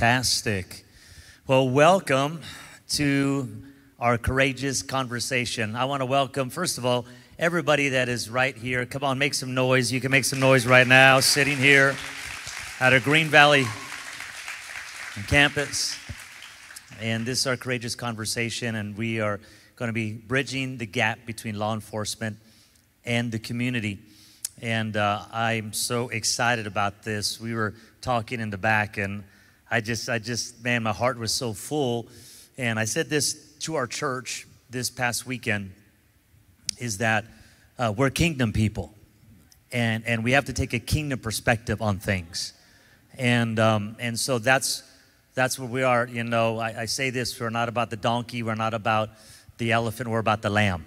Fantastic. Well, welcome to our courageous conversation. I want to welcome, first of all, everybody that is right here. Come on, make some noise. You can make some noise right now, sitting here at our Green Valley campus. And this is our courageous conversation, and we are going to be bridging the gap between law enforcement and the community. And uh, I'm so excited about this. We were talking in the back, and I just, I just, man, my heart was so full. And I said this to our church this past weekend is that uh, we're kingdom people, and, and we have to take a kingdom perspective on things. And, um, and so that's, that's where we are. You know, I, I say this we're not about the donkey, we're not about the elephant, we're about the lamb.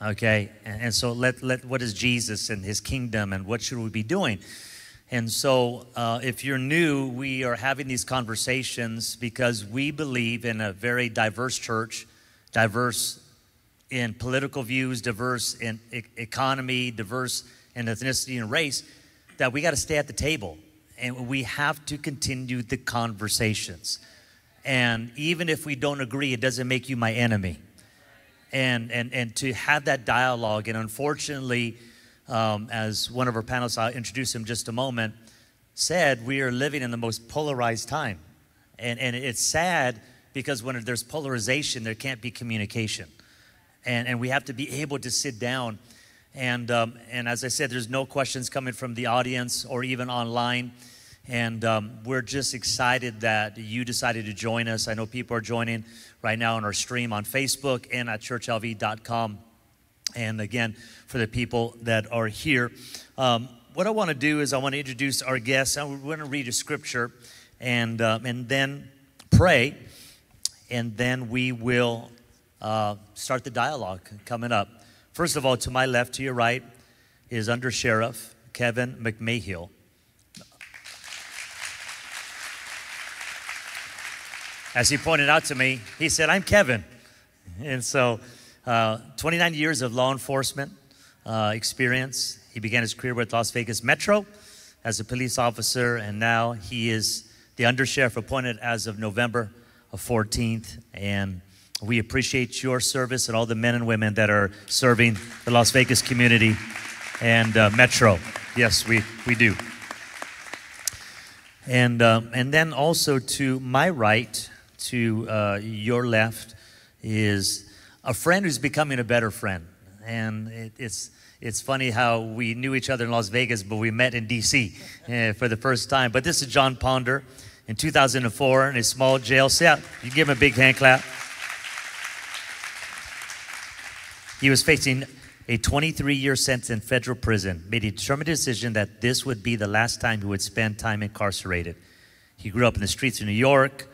Okay? And, and so, let, let, what is Jesus and his kingdom, and what should we be doing? And so, uh, if you're new, we are having these conversations because we believe in a very diverse church, diverse in political views, diverse in e- economy, diverse in ethnicity and race, that we got to stay at the table and we have to continue the conversations. And even if we don't agree, it doesn't make you my enemy. And, and, and to have that dialogue, and unfortunately, um, as one of our panelists, I'll introduce him just a moment, said, we are living in the most polarized time. And, and it's sad because when there's polarization, there can't be communication. And, and we have to be able to sit down. And, um, and as I said, there's no questions coming from the audience or even online. And um, we're just excited that you decided to join us. I know people are joining right now on our stream on Facebook and at churchlv.com. And again, for the people that are here, um, what I want to do is I want to introduce our guests. I'm going to read a scripture and, um, and then pray, and then we will uh, start the dialogue coming up. First of all, to my left, to your right, is Under Sheriff Kevin McMahill. As he pointed out to me, he said, I'm Kevin. And so, uh, 29 years of law enforcement uh, experience. He began his career with Las Vegas Metro as a police officer, and now he is the undersheriff appointed as of November of 14th. And we appreciate your service and all the men and women that are serving the Las Vegas community and uh, Metro. Yes, we, we do. And, um, and then also to my right, to uh, your left, is a friend who's becoming a better friend. And it, it's, it's funny how we knew each other in Las Vegas, but we met in DC uh, for the first time. But this is John Ponder in 2004 in a small jail cell. You give him a big hand clap. He was facing a 23 year sentence in federal prison, made a determined decision that this would be the last time he would spend time incarcerated. He grew up in the streets of New York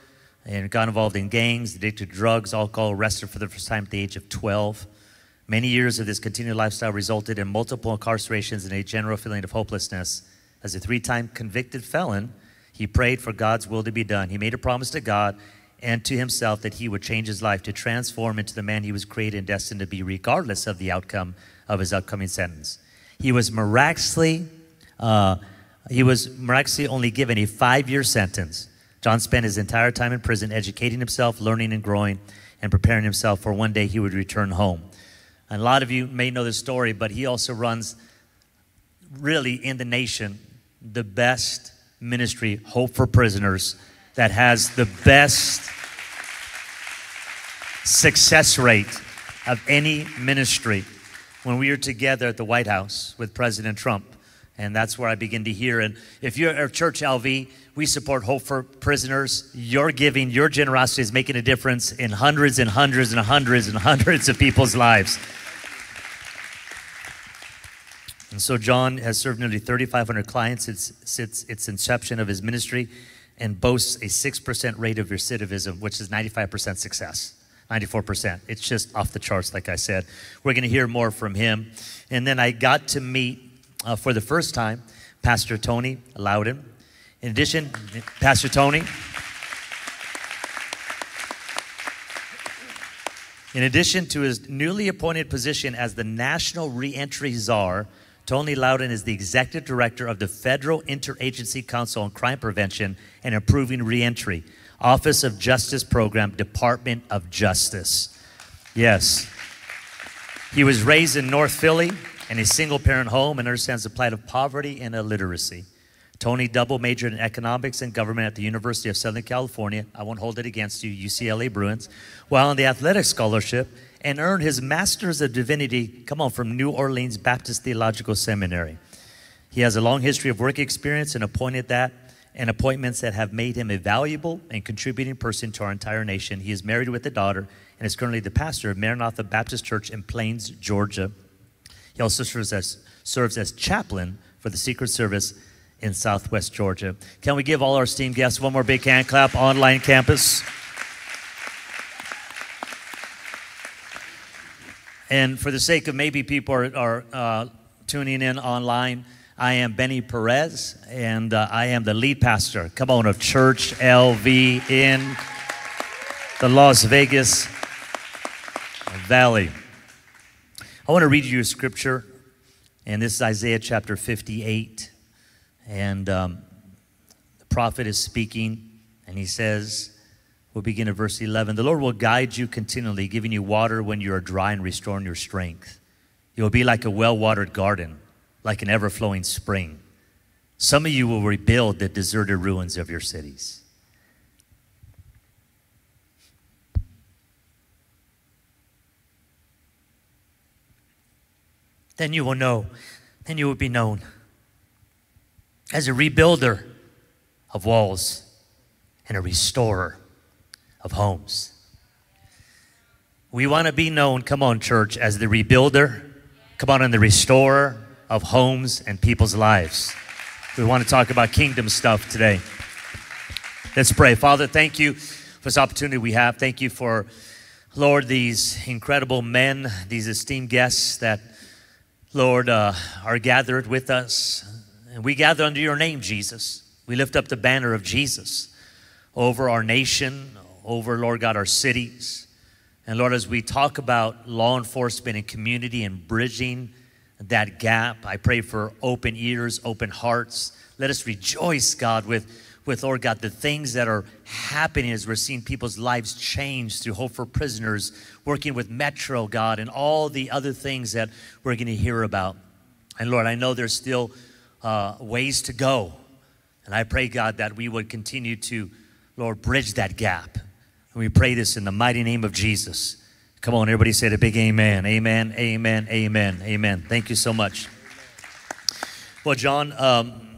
and got involved in gangs, addicted to drugs, alcohol, arrested for the first time at the age of 12. Many years of this continued lifestyle resulted in multiple incarcerations and a general feeling of hopelessness. As a three time convicted felon, he prayed for God's will to be done. He made a promise to God and to himself that he would change his life to transform into the man he was created and destined to be, regardless of the outcome of his upcoming sentence. He was miraculously, uh, he was miraculously only given a five-year sentence. John spent his entire time in prison educating himself, learning and growing, and preparing himself for one day he would return home. And a lot of you may know this story, but he also runs, really in the nation, the best ministry, Hope for Prisoners, that has the best success rate of any ministry when we were together at the White House with President Trump. And that's where I begin to hear. And if you're at Church LV, we support Hope for Prisoners. Your giving, your generosity is making a difference in hundreds and hundreds and hundreds and hundreds of people's lives. And so John has served nearly 3,500 clients since, since its inception of his ministry and boasts a 6% rate of recidivism, which is 95% success. 94%. It's just off the charts, like I said. We're going to hear more from him. And then I got to meet uh, for the first time Pastor Tony Lowden. In addition, Pastor Tony. In addition to his newly appointed position as the National Reentry Czar Tony Lowden is the executive director of the Federal Interagency Council on Crime Prevention and Improving Reentry, Office of Justice Program, Department of Justice. Yes. He was raised in North Philly in a single parent home and understands the plight of poverty and illiteracy. Tony double majored in economics and government at the University of Southern California. I won't hold it against you, UCLA Bruins, while on the athletic scholarship and earned his Master's of Divinity, come on, from New Orleans Baptist Theological Seminary. He has a long history of work experience and appointed that and appointments that have made him a valuable and contributing person to our entire nation. He is married with a daughter and is currently the pastor of Maranatha Baptist Church in Plains, Georgia. He also serves as, serves as chaplain for the Secret Service in Southwest Georgia. Can we give all our esteemed guests one more big hand clap, online campus? And for the sake of maybe people are, are uh, tuning in online, I am Benny Perez, and uh, I am the lead pastor, come on, of Church LV in the Las Vegas Valley. I want to read you a scripture, and this is Isaiah chapter 58. And um, the prophet is speaking, and he says, We'll begin at verse 11. The Lord will guide you continually, giving you water when you are dry and restoring your strength. You will be like a well watered garden, like an ever flowing spring. Some of you will rebuild the deserted ruins of your cities. Then you will know, then you will be known as a rebuilder of walls and a restorer of homes. We want to be known, come on, church, as the rebuilder, come on, and the restorer of homes and people's lives. We want to talk about kingdom stuff today. Let's pray. Father, thank you for this opportunity we have. Thank you for, Lord, these incredible men, these esteemed guests that, Lord, uh, are gathered with us. And we gather under your name, Jesus. We lift up the banner of Jesus over our nation, over, Lord God, our cities. And Lord, as we talk about law enforcement and community and bridging that gap, I pray for open ears, open hearts. Let us rejoice, God, with, with Lord God, the things that are happening as we're seeing people's lives change through Hope for Prisoners, working with Metro, God, and all the other things that we're going to hear about. And Lord, I know there's still uh, ways to go. And I pray, God, that we would continue to, Lord, bridge that gap. And we pray this in the mighty name of Jesus. Come on, everybody say the big amen. Amen, amen, amen, amen. Thank you so much. Well, John, um,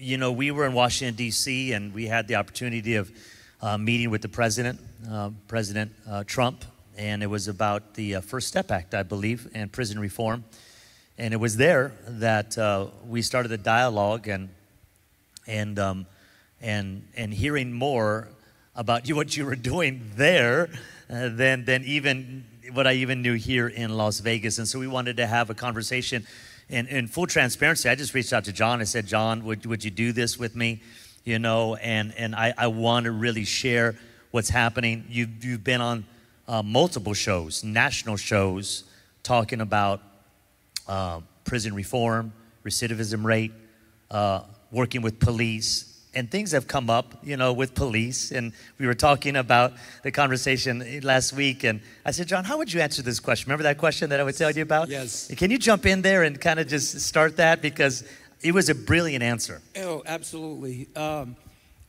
you know, we were in Washington, D.C., and we had the opportunity of uh, meeting with the president, uh, President uh, Trump, and it was about the uh, First Step Act, I believe, and prison reform. And it was there that uh, we started the dialogue and, and, um, and, and hearing more about you, what you were doing there than, than even what I even knew here in Las Vegas. And so we wanted to have a conversation. In full transparency, I just reached out to John. I said, John, would, would you do this with me? You know, and, and I, I want to really share what's happening. You've, you've been on uh, multiple shows, national shows, talking about uh, prison reform, recidivism rate, uh, working with police, and things have come up, you know, with police. And we were talking about the conversation last week. And I said, John, how would you answer this question? Remember that question that I would tell you about? Yes. Can you jump in there and kind of just start that? Because it was a brilliant answer. Oh, absolutely. Um,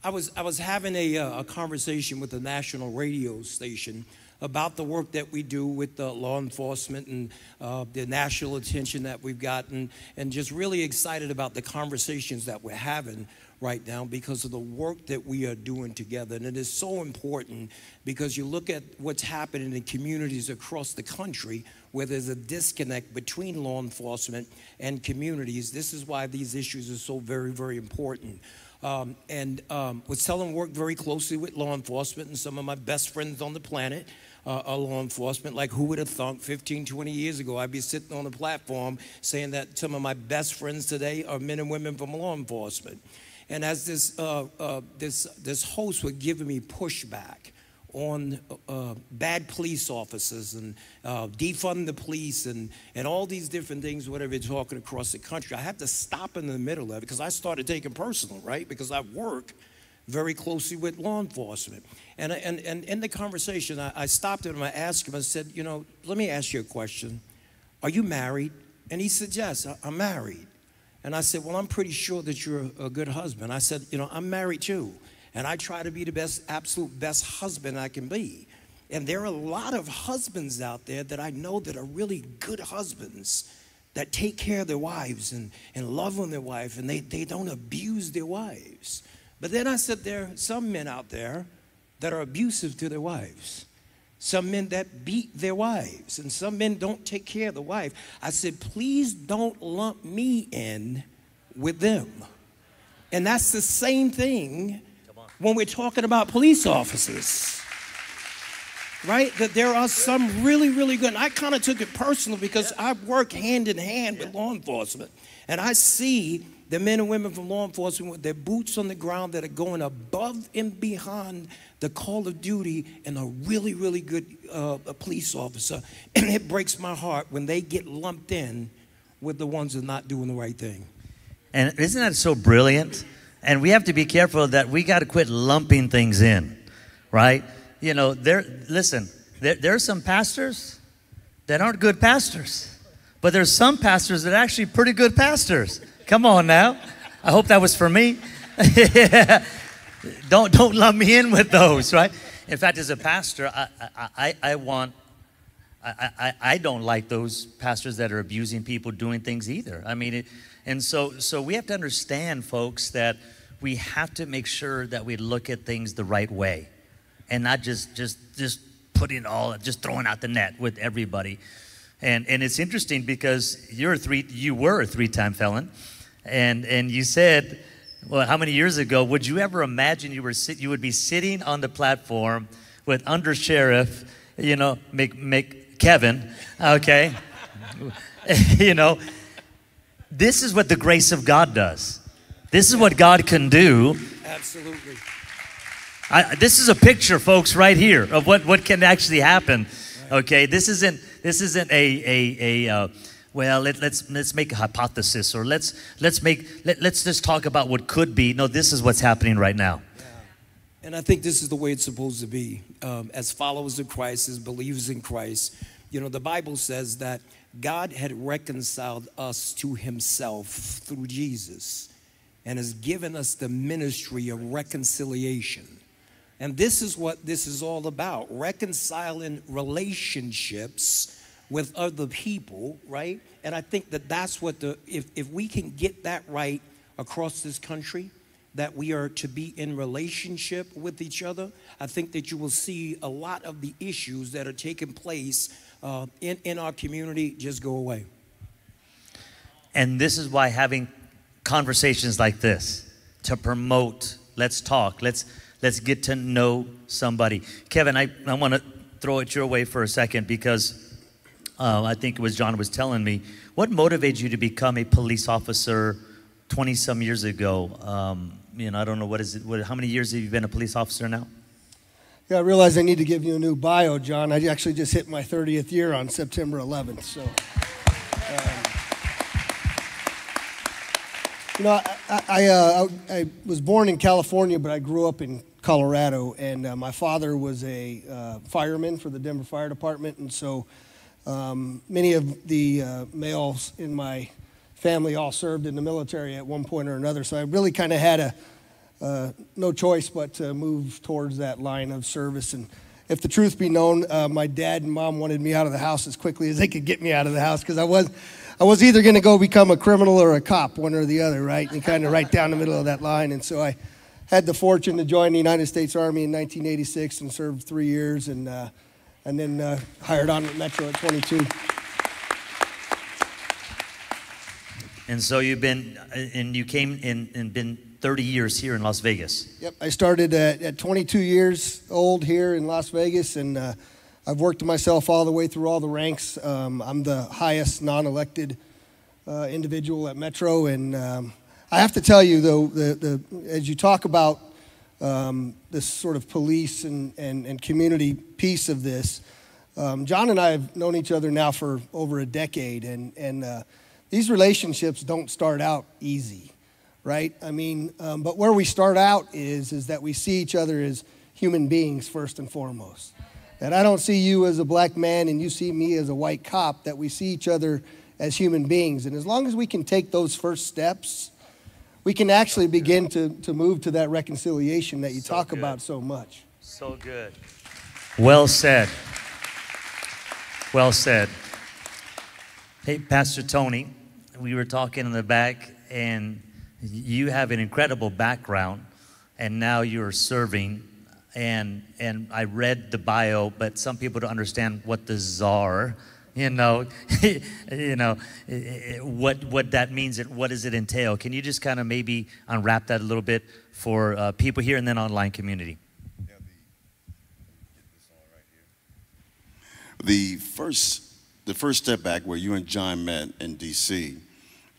I was I was having a, uh, a conversation with a national radio station about the work that we do with the law enforcement and uh, the national attention that we've gotten, and just really excited about the conversations that we're having right now because of the work that we are doing together. And it is so important because you look at what's happening in communities across the country where there's a disconnect between law enforcement and communities. This is why these issues are so very, very important. Um, and um, was telling worked very closely with law enforcement and some of my best friends on the planet uh, are law enforcement. Like, who would have thought 15, 20 years ago I'd be sitting on a platform saying that some of my best friends today are men and women from law enforcement. And as this, uh, uh, this, this host was giving me pushback on uh, bad police officers and uh, defund the police and, and all these different things, whatever you're talking across the country, I had to stop in the middle of it because I started taking personal, right? Because I work very closely with law enforcement. And, and, and in the conversation, I, I stopped him and I asked him, I said, You know, let me ask you a question. Are you married? And he said, Yes, I'm married. And I said, Well, I'm pretty sure that you're a good husband. I said, You know, I'm married too. And I try to be the best, absolute best husband I can be. And there are a lot of husbands out there that I know that are really good husbands that take care of their wives and, and love on their wife and they, they don't abuse their wives. But then I said there are some men out there that are abusive to their wives. Some men that beat their wives, and some men don't take care of the wife. I said, please don't lump me in with them. And that's the same thing when we're talking about police officers. Right? That there are some really, really good. I kind of took it personal because I work hand in hand with law enforcement. And I see the men and women from law enforcement with their boots on the ground that are going above and beyond the call of duty and a really, really good uh, police officer. And it breaks my heart when they get lumped in with the ones that are not doing the right thing. And isn't that so brilliant? And we have to be careful that we got to quit lumping things in, right? You know, there, listen, there, there are some pastors that aren't good pastors, but there's some pastors that are actually pretty good pastors. Come on now. I hope that was for me. don't, don't lump me in with those, right? In fact, as a pastor, I, I, I want, I, I, I don't like those pastors that are abusing people doing things either. I mean, it, and so, so we have to understand, folks, that we have to make sure that we look at things the right way and not just, just, just putting all, just throwing out the net with everybody. And, and it's interesting because you're a three, you were a three-time felon, and, and you said, well, how many years ago would you ever imagine you were sit, you would be sitting on the platform with under sheriff, you know, make make Kevin, okay, you know, this is what the grace of God does. This is what God can do. Absolutely. I, this is a picture, folks, right here of what, what can actually happen. Okay, this isn't this isn't a a, a uh, well let, us let's, let's make a hypothesis or let's let's make let, let's just talk about what could be. No, this is what's happening right now. Yeah. And I think this is the way it's supposed to be. Um, as followers of Christ, as believers in Christ, you know, the Bible says that God had reconciled us to himself through Jesus and has given us the ministry of reconciliation. And this is what this is all about reconciling relationships with other people, right? And I think that that's what the, if, if we can get that right across this country, that we are to be in relationship with each other, I think that you will see a lot of the issues that are taking place uh, in, in our community just go away. And this is why having conversations like this to promote, let's talk, let's, let's get to know somebody. Kevin, I, I want to throw it your way for a second because uh, I think it was John was telling me. What motivated you to become a police officer 20 some years ago? Um, you know, I don't know, what is it, what, how many years have you been a police officer now? Yeah, I realize I need to give you a new bio, John. I actually just hit my 30th year on September 11th. So, um, you know, I, I, uh, I, was born in California, but I grew up in Colorado, and uh, my father was a uh, fireman for the Denver Fire Department, and so um, many of the uh, males in my family all served in the military at one point or another. So I really kind of had a uh, no choice but to move towards that line of service. And if the truth be known, uh, my dad and mom wanted me out of the house as quickly as they could get me out of the house because I was, I was either going to go become a criminal or a cop, one or the other, right? And kind of right down the middle of that line. And so I had the fortune to join the United States Army in 1986 and served three years, and uh, and then uh, hired on at Metro at 22. And so you've been, uh, and you came in and been 30 years here in Las Vegas. Yep, I started at, at 22 years old here in Las Vegas, and uh, I've worked myself all the way through all the ranks. Um, I'm the highest non-elected uh, individual at Metro, and um, I have to tell you though, the, the, as you talk about um, this sort of police and, and, and community piece of this. Um, John and I have known each other now for over a decade, and, and uh, these relationships don't start out easy, right? I mean, um, but where we start out is, is that we see each other as human beings first and foremost. That I don't see you as a black man and you see me as a white cop, that we see each other as human beings. And as long as we can take those first steps, we can actually begin to, to move to that reconciliation that you So talk good. about so much. So good. Well said. Well said. Hey, Pastor Tony, we were talking in the back, and you have an incredible background, and now you're serving. And and I read the bio, but some people don't understand what the czar, you know, you know, what what that means and what does it entail. Can you just kind of maybe unwrap that a little bit for uh, people here and then online community? The first, the first step back where you and John met in D.C.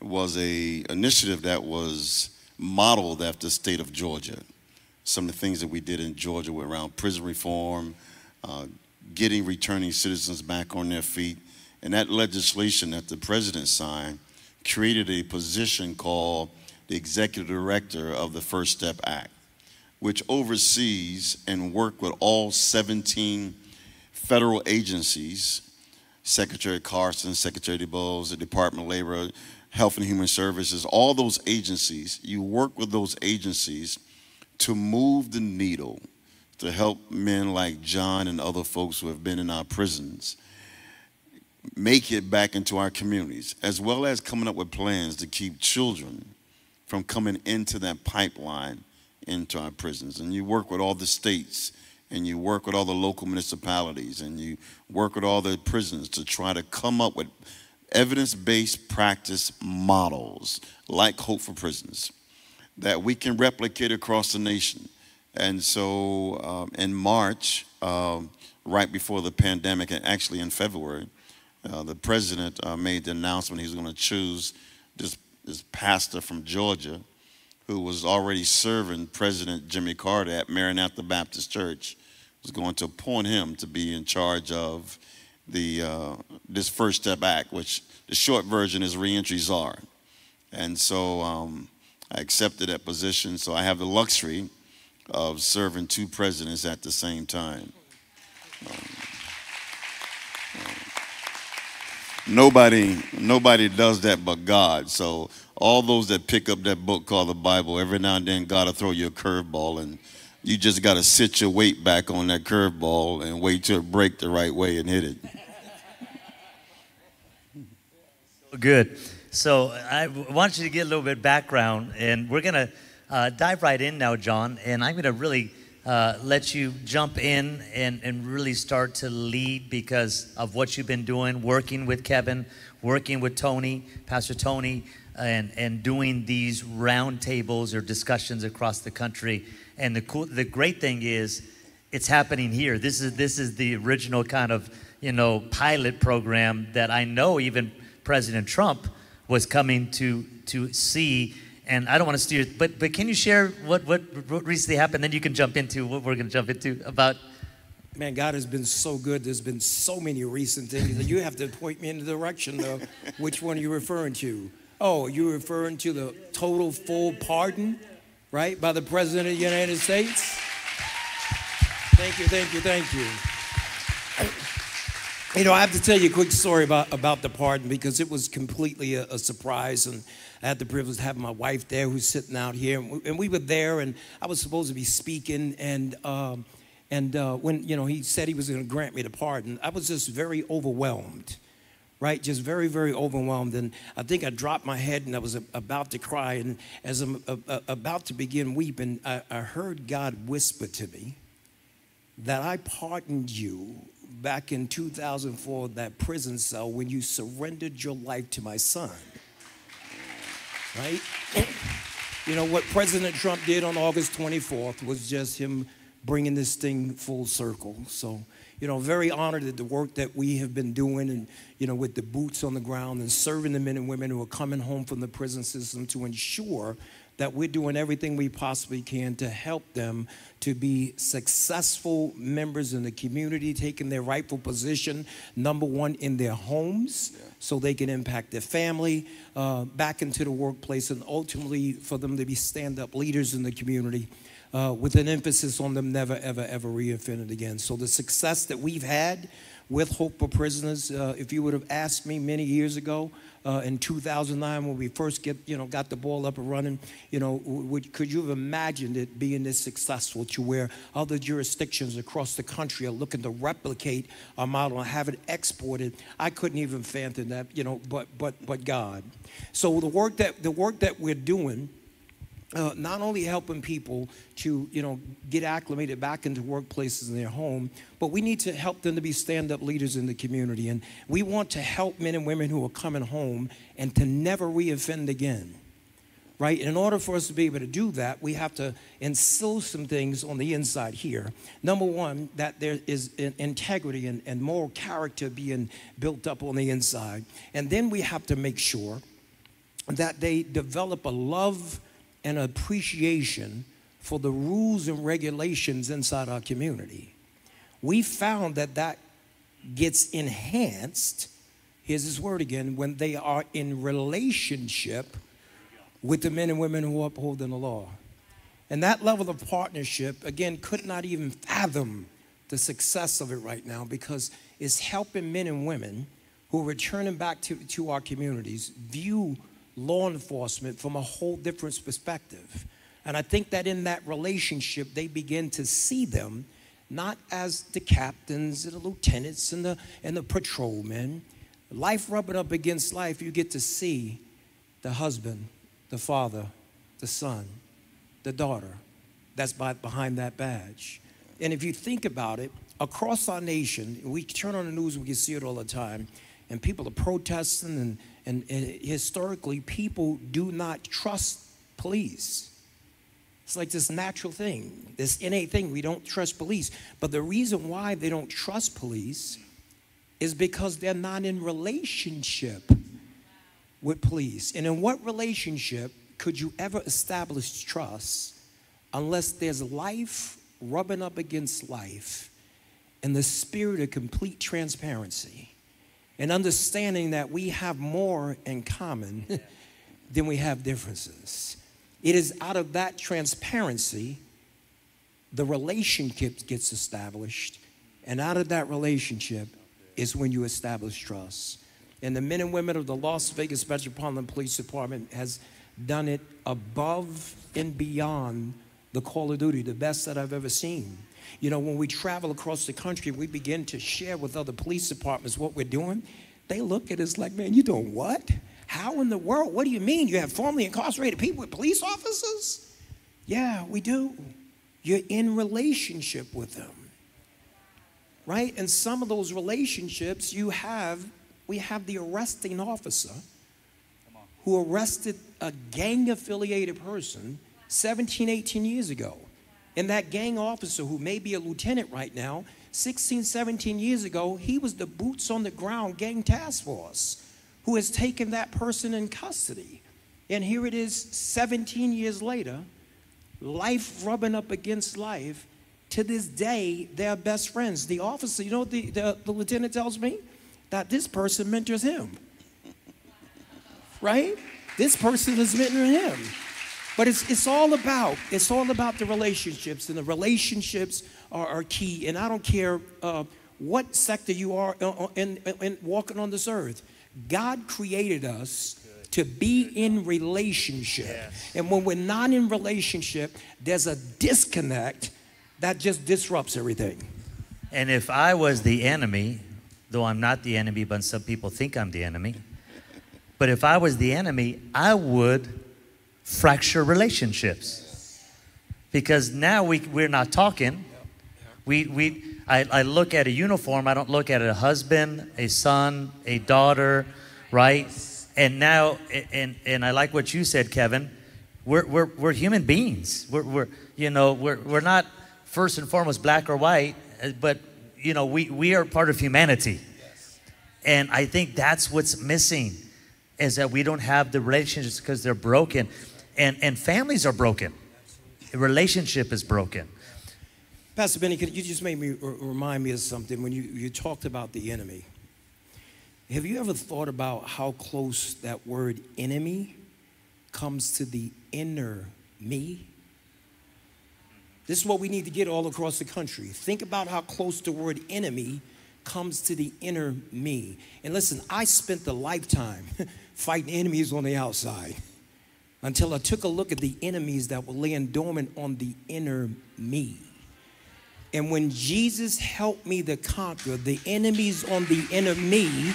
was a initiative that was modeled after the state of Georgia. Some of the things that we did in Georgia were around prison reform, uh, getting returning citizens back on their feet, and that legislation that the president signed created a position called the executive director of the First Step Act, which oversees and work with all 17 federal agencies, Secretary Carson, Secretary DeVos, the Department of Labor, Health and Human Services, all those agencies, you work with those agencies to move the needle to help men like John and other folks who have been in our prisons make it back into our communities, as well as coming up with plans to keep children from coming into that pipeline into our prisons. And you work with all the states and you work with all the local municipalities and you work with all the prisons to try to come up with evidence-based practice models like Hope for Prisons that we can replicate across the nation. And so um, in March, um, right before the pandemic, and actually in February, uh, the president uh, made the announcement he was going to choose this, this pastor from Georgia who was already serving President Jimmy Carter at Maranatha Baptist Church, was going to appoint him to be in charge of the uh, this First Step Act, which the short version is reentry czar. And so um, I accepted that position. So I have the luxury of serving two presidents at the same time. Um, Nobody, nobody does that but God. So all those that pick up that book called the Bible, every now and then God will throw you a curveball, and you just got to sit your weight back on that curveball and wait till it break the right way and hit it. Good. So I want you to get a little bit background, and we're gonna uh, dive right in now, John. And I'm gonna really uh, let you jump in and, and really start to lead because of what you've been doing, working with Kevin, working with Tony, Pastor Tony, and and doing these roundtables or discussions across the country. And the cool, the great thing is, it's happening here. This is this is the original kind of you know pilot program that I know even President Trump was coming to to see. And I don't want to steer, but but can you share what what, what recently happened? Then you can jump into what we're going to jump into about. Man, God has been so good. There's been so many recent things that you have to point me in the direction of which one are you referring to? Oh, you're referring to the total full pardon, right, by the President of the United States? Thank you, thank you, thank you. You know, I have to tell you a quick story about, about the pardon because it was completely a, a surprise. And I had the privilege of having my wife there who's sitting out here. And we, and we were there, and I was supposed to be speaking. And, um, and uh, when, you know, he said he was going to grant me the pardon, I was just very overwhelmed, right? Just very, very overwhelmed. And I think I dropped my head and I was a, about to cry. And as I'm a, a, about to begin weeping, I, I heard God whisper to me that I pardoned you back in 2004 that prison cell when you surrendered your life to my son. Right? You know what President Trump did on August 24th was just him bringing this thing full circle. So, you know, very honored at the work that we have been doing and, you know, with the boots on the ground and serving the men and women who are coming home from the prison system to ensure that we're doing everything we possibly can to help them to be successful members in the community, taking their rightful position, number one, in their homes, so they can impact their family, uh, back into the workplace, and ultimately for them to be stand up leaders in the community. Uh, with an emphasis on them never, ever, ever reoffending again. So, the success that we've had with Hope for Prisoners, uh, if you would have asked me many years ago, uh, in 2009 when we first get you know got the ball up and running you know would, could you have imagined it being this successful to where other jurisdictions across the country are looking to replicate our model and have it exported i couldn't even fathom that you know but but but god so the work that the work that we're doing uh, not only helping people to you know get acclimated back into workplaces in their home but we need to help them to be stand-up leaders in the community. And we want to help men and women who are coming home and to never reoffend again right? In order for us to be able to do that we have to instill some things on the inside here. Number one that there is integrity and, and moral character being built up on the inside. And then we have to make sure that they develop a love and appreciation for the rules and regulations inside our community. We found that that gets enhanced, here's his word again, when they are in relationship with the men and women who uphold the law. And that level of partnership, again, could not even fathom the success of it right now because it's helping men and women who are returning back to, to our communities view law enforcement from a whole different perspective. And I think that in that relationship, they begin to see them not as the captains and the lieutenants and the, and the patrolmen. Life rubbing up against life, you get to see the husband, the father, the son, the daughter that's by, behind that badge. And if you think about it, across our nation, we turn on the news, we can see it all the time, and people are protesting and and, and historically, people do not trust police. It's like this natural thing, this innate thing. We don't trust police. But the reason why they don't trust police is because they're not in relationship with police. And in what relationship could you ever establish trust unless there's life rubbing up against life and the spirit of complete transparency? And understanding that we have more in common than we have differences. It is out of that transparency the relationship gets established, and out of that relationship is when you establish trust. And the men and women of the Las Vegas Metropolitan Police Department has done it above and beyond the call of duty, the best that I've ever seen. You know, when we travel across the country, we begin to share with other police departments what we're doing. They look at us like, man, you doing what? How in the world? What do you mean? You have formerly incarcerated people with police officers? Yeah, we do. You're in relationship with them. Right? And some of those relationships you have, we have the arresting officer who arrested a gang affiliated person 17, 18 years ago. And that gang officer, who may be a lieutenant right now, 16, 17 years ago, he was the boots on the ground gang task force who has taken that person in custody. And here it is 17 years later, life rubbing up against life. To this day, they're best friends. The officer, you know the, the, the lieutenant tells me? That this person mentors him. Right? This person is mentoring him. But it's, it's all about, it's all about the relationships, and the relationships are, are key. And I don't care uh, what sector you are in, in, in walking on this earth. God created us to be in relationship. Yes. And when we're not in relationship, there's a disconnect that just disrupts everything. And if I was the enemy, though I'm not the enemy, but some people think I'm the enemy, but if I was the enemy, I would fracture relationships. Because now we, we're not talking. We, we, I, I look at a uniform, I don't look at a husband, a son, a daughter, right? And now, and, and I like what you said, Kevin. We're, we're, we're human beings. We're, we're, you know, we're, we're not first and foremost black or white, uh, but, you know, we, we are part of humanity. And I think that's what's missing is that we don't have the relationships because they're broken. And, and families are broken. The relationship is broken. Pastor Benny, could you just made me remind me of something when you, you talked about the enemy. Have you ever thought about how close that word enemy comes to the inner me? This is what we need to get all across the country. Think about how close the word enemy comes to the inner me. And listen, I spent a lifetime fighting enemies on the outside until I took a look at the enemies that were laying dormant on the inner me. And when Jesus helped me to conquer the enemies on the inner me,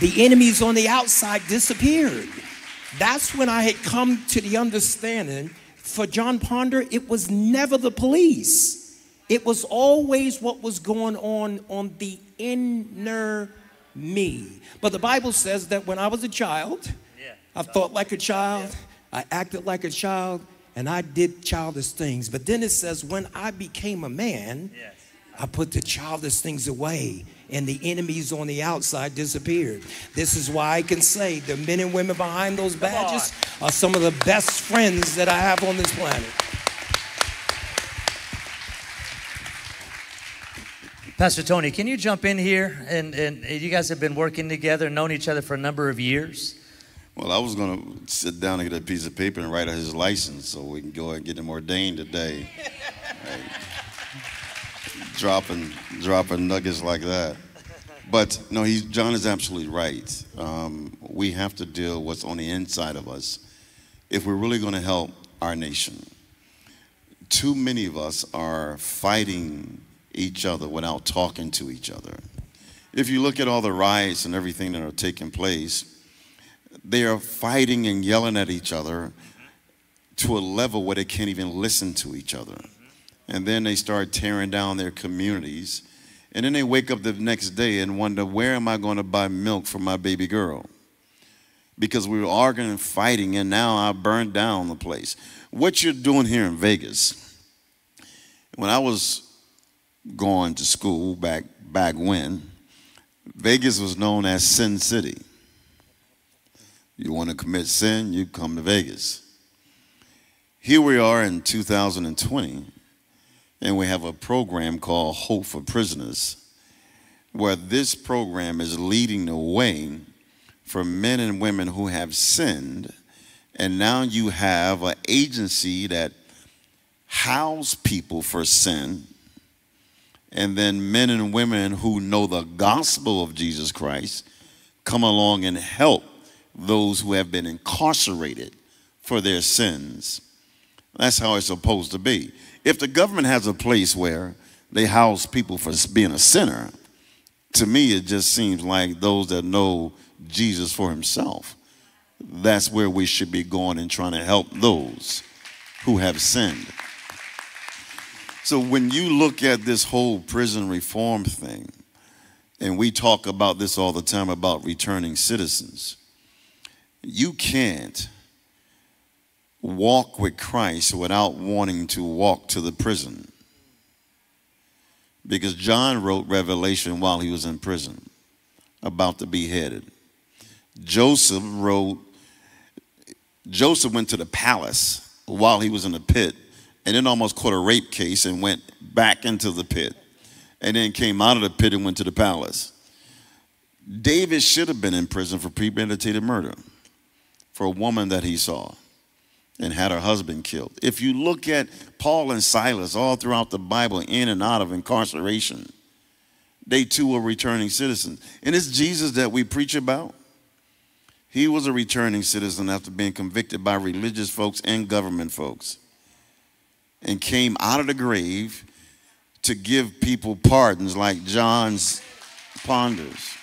the enemies on the outside disappeared. That's when I had come to the understanding for John Ponder, it was never the police. It was always what was going on on the inner me. But the Bible says that when I was a child, yeah. I thought like a child. I acted like a child, and I did childish things. But then it says, when I became a man, yes. I put the childish things away and the enemies on the outside disappeared. This is why I can say the men and women behind those badges are some of the best friends that I have on this planet. Pastor Tony, can you jump in here? And, and you guys have been working together, known each other for a number of years. Well, I was going to sit down and get a piece of paper and write out his license so we can go and get him ordained today. right. Dropping, dropping nuggets like that. But no, he, John is absolutely right. Um, we have to deal with what's on the inside of us if we're really going to help our nation. Too many of us are fighting each other without talking to each other. If you look at all the riots and everything that are taking place, they are fighting and yelling at each other to a level where they can't even listen to each other. And then they start tearing down their communities. And then they wake up the next day and wonder, where am I going to buy milk for my baby girl? Because we were arguing and fighting, and now I burned down the place. What you're doing here in Vegas, when I was going to school back back when, Vegas was known as Sin City. You want to commit sin, you come to Vegas. Here we are in 2020, and we have a program called Hope for Prisoners, where this program is leading the way for men and women who have sinned. And now you have an agency that house people for sin and then men and women who know the gospel of Jesus Christ come along and help those who have been incarcerated for their sins. That's how it's supposed to be. If the government has a place where they house people for being a sinner, to me it just seems like those that know Jesus for himself, that's where we should be going and trying to help those who have sinned. So when you look at this whole prison reform thing, and we talk about this all the time about returning citizens, you can't walk with Christ without wanting to walk to the prison. Because John wrote Revelation while he was in prison, about to be beheaded. Joseph wrote, Joseph went to the palace while he was in the pit and then almost caught a rape case and went back into the pit and then came out of the pit and went to the palace. David should have been in prison for premeditated murder for a woman that he saw and had her husband killed. If you look at Paul and Silas all throughout the Bible, in and out of incarceration, they too were returning citizens. And it's Jesus that we preach about. He was a returning citizen after being convicted by religious folks and government folks and came out of the grave to give people pardons like John Ponder's.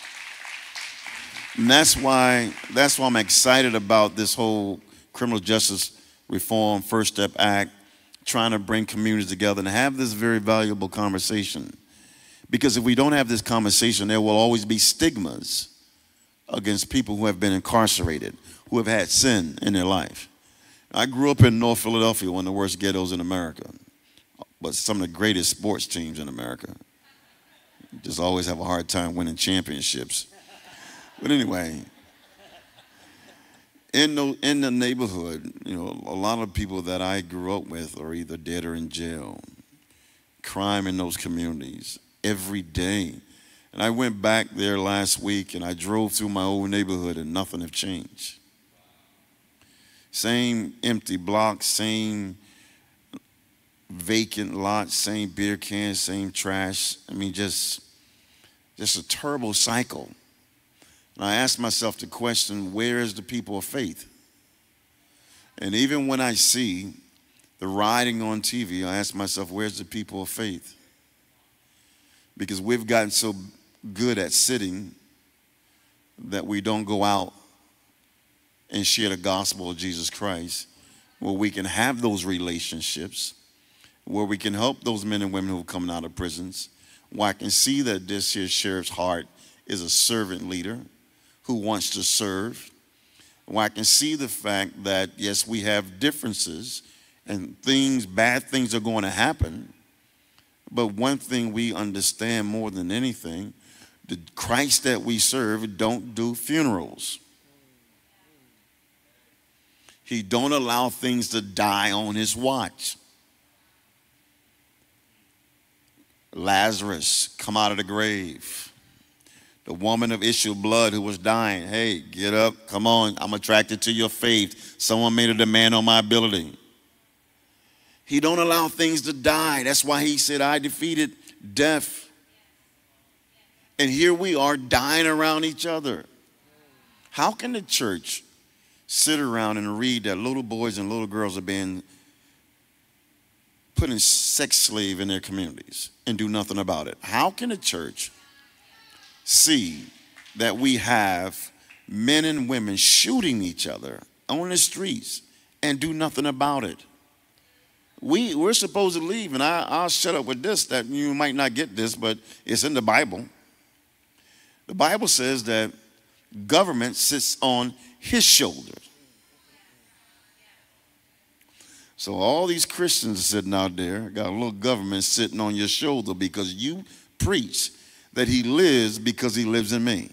And that's why that's why I'm excited about this whole criminal justice reform First Step Act, trying to bring communities together and have this very valuable conversation. Because if we don't have this conversation, there will always be stigmas against people who have been incarcerated, who have had sin in their life. I grew up in North Philadelphia, one of the worst ghettos in America, but some of the greatest sports teams in America. Just always have a hard time winning championships. But anyway, in the, in the neighborhood, you know, a lot of people that I grew up with are either dead or in jail. Crime in those communities every day. And I went back there last week and I drove through my old neighborhood and nothing had changed. Same empty blocks, same vacant lots, same beer cans, same trash. I mean, just, just a terrible cycle. And I ask myself the question where is the people of faith? And even when I see the rioting on TV, I ask myself, where's the people of faith? Because we've gotten so good at sitting that we don't go out and share the gospel of Jesus Christ, where we can have those relationships, where we can help those men and women who are coming out of prisons, where I can see that this here sheriff's heart is a servant leader who wants to serve. Well, I can see the fact that, yes, we have differences and things, bad things are going to happen. But one thing we understand more than anything, the Christ that we serve don't do funerals. He don't allow things to die on his watch. Lazarus come out of the grave the woman of issue blood who was dying. Hey, get up. Come on. I'm attracted to your faith. Someone made a demand on my ability. He don't allow things to die. That's why he said, I defeated death. And here we are dying around each other. How can the church sit around and read that little boys and little girls are being put in sex slave in their communities and do nothing about it? How can the church see that we have men and women shooting each other on the streets and do nothing about it. We, we're supposed to leave, and I, I'll shut up with this that you might not get this, but it's in the Bible. The Bible says that government sits on his shoulders. So all these Christians sitting out there got a little government sitting on your shoulder because you preach that he lives because he lives in me.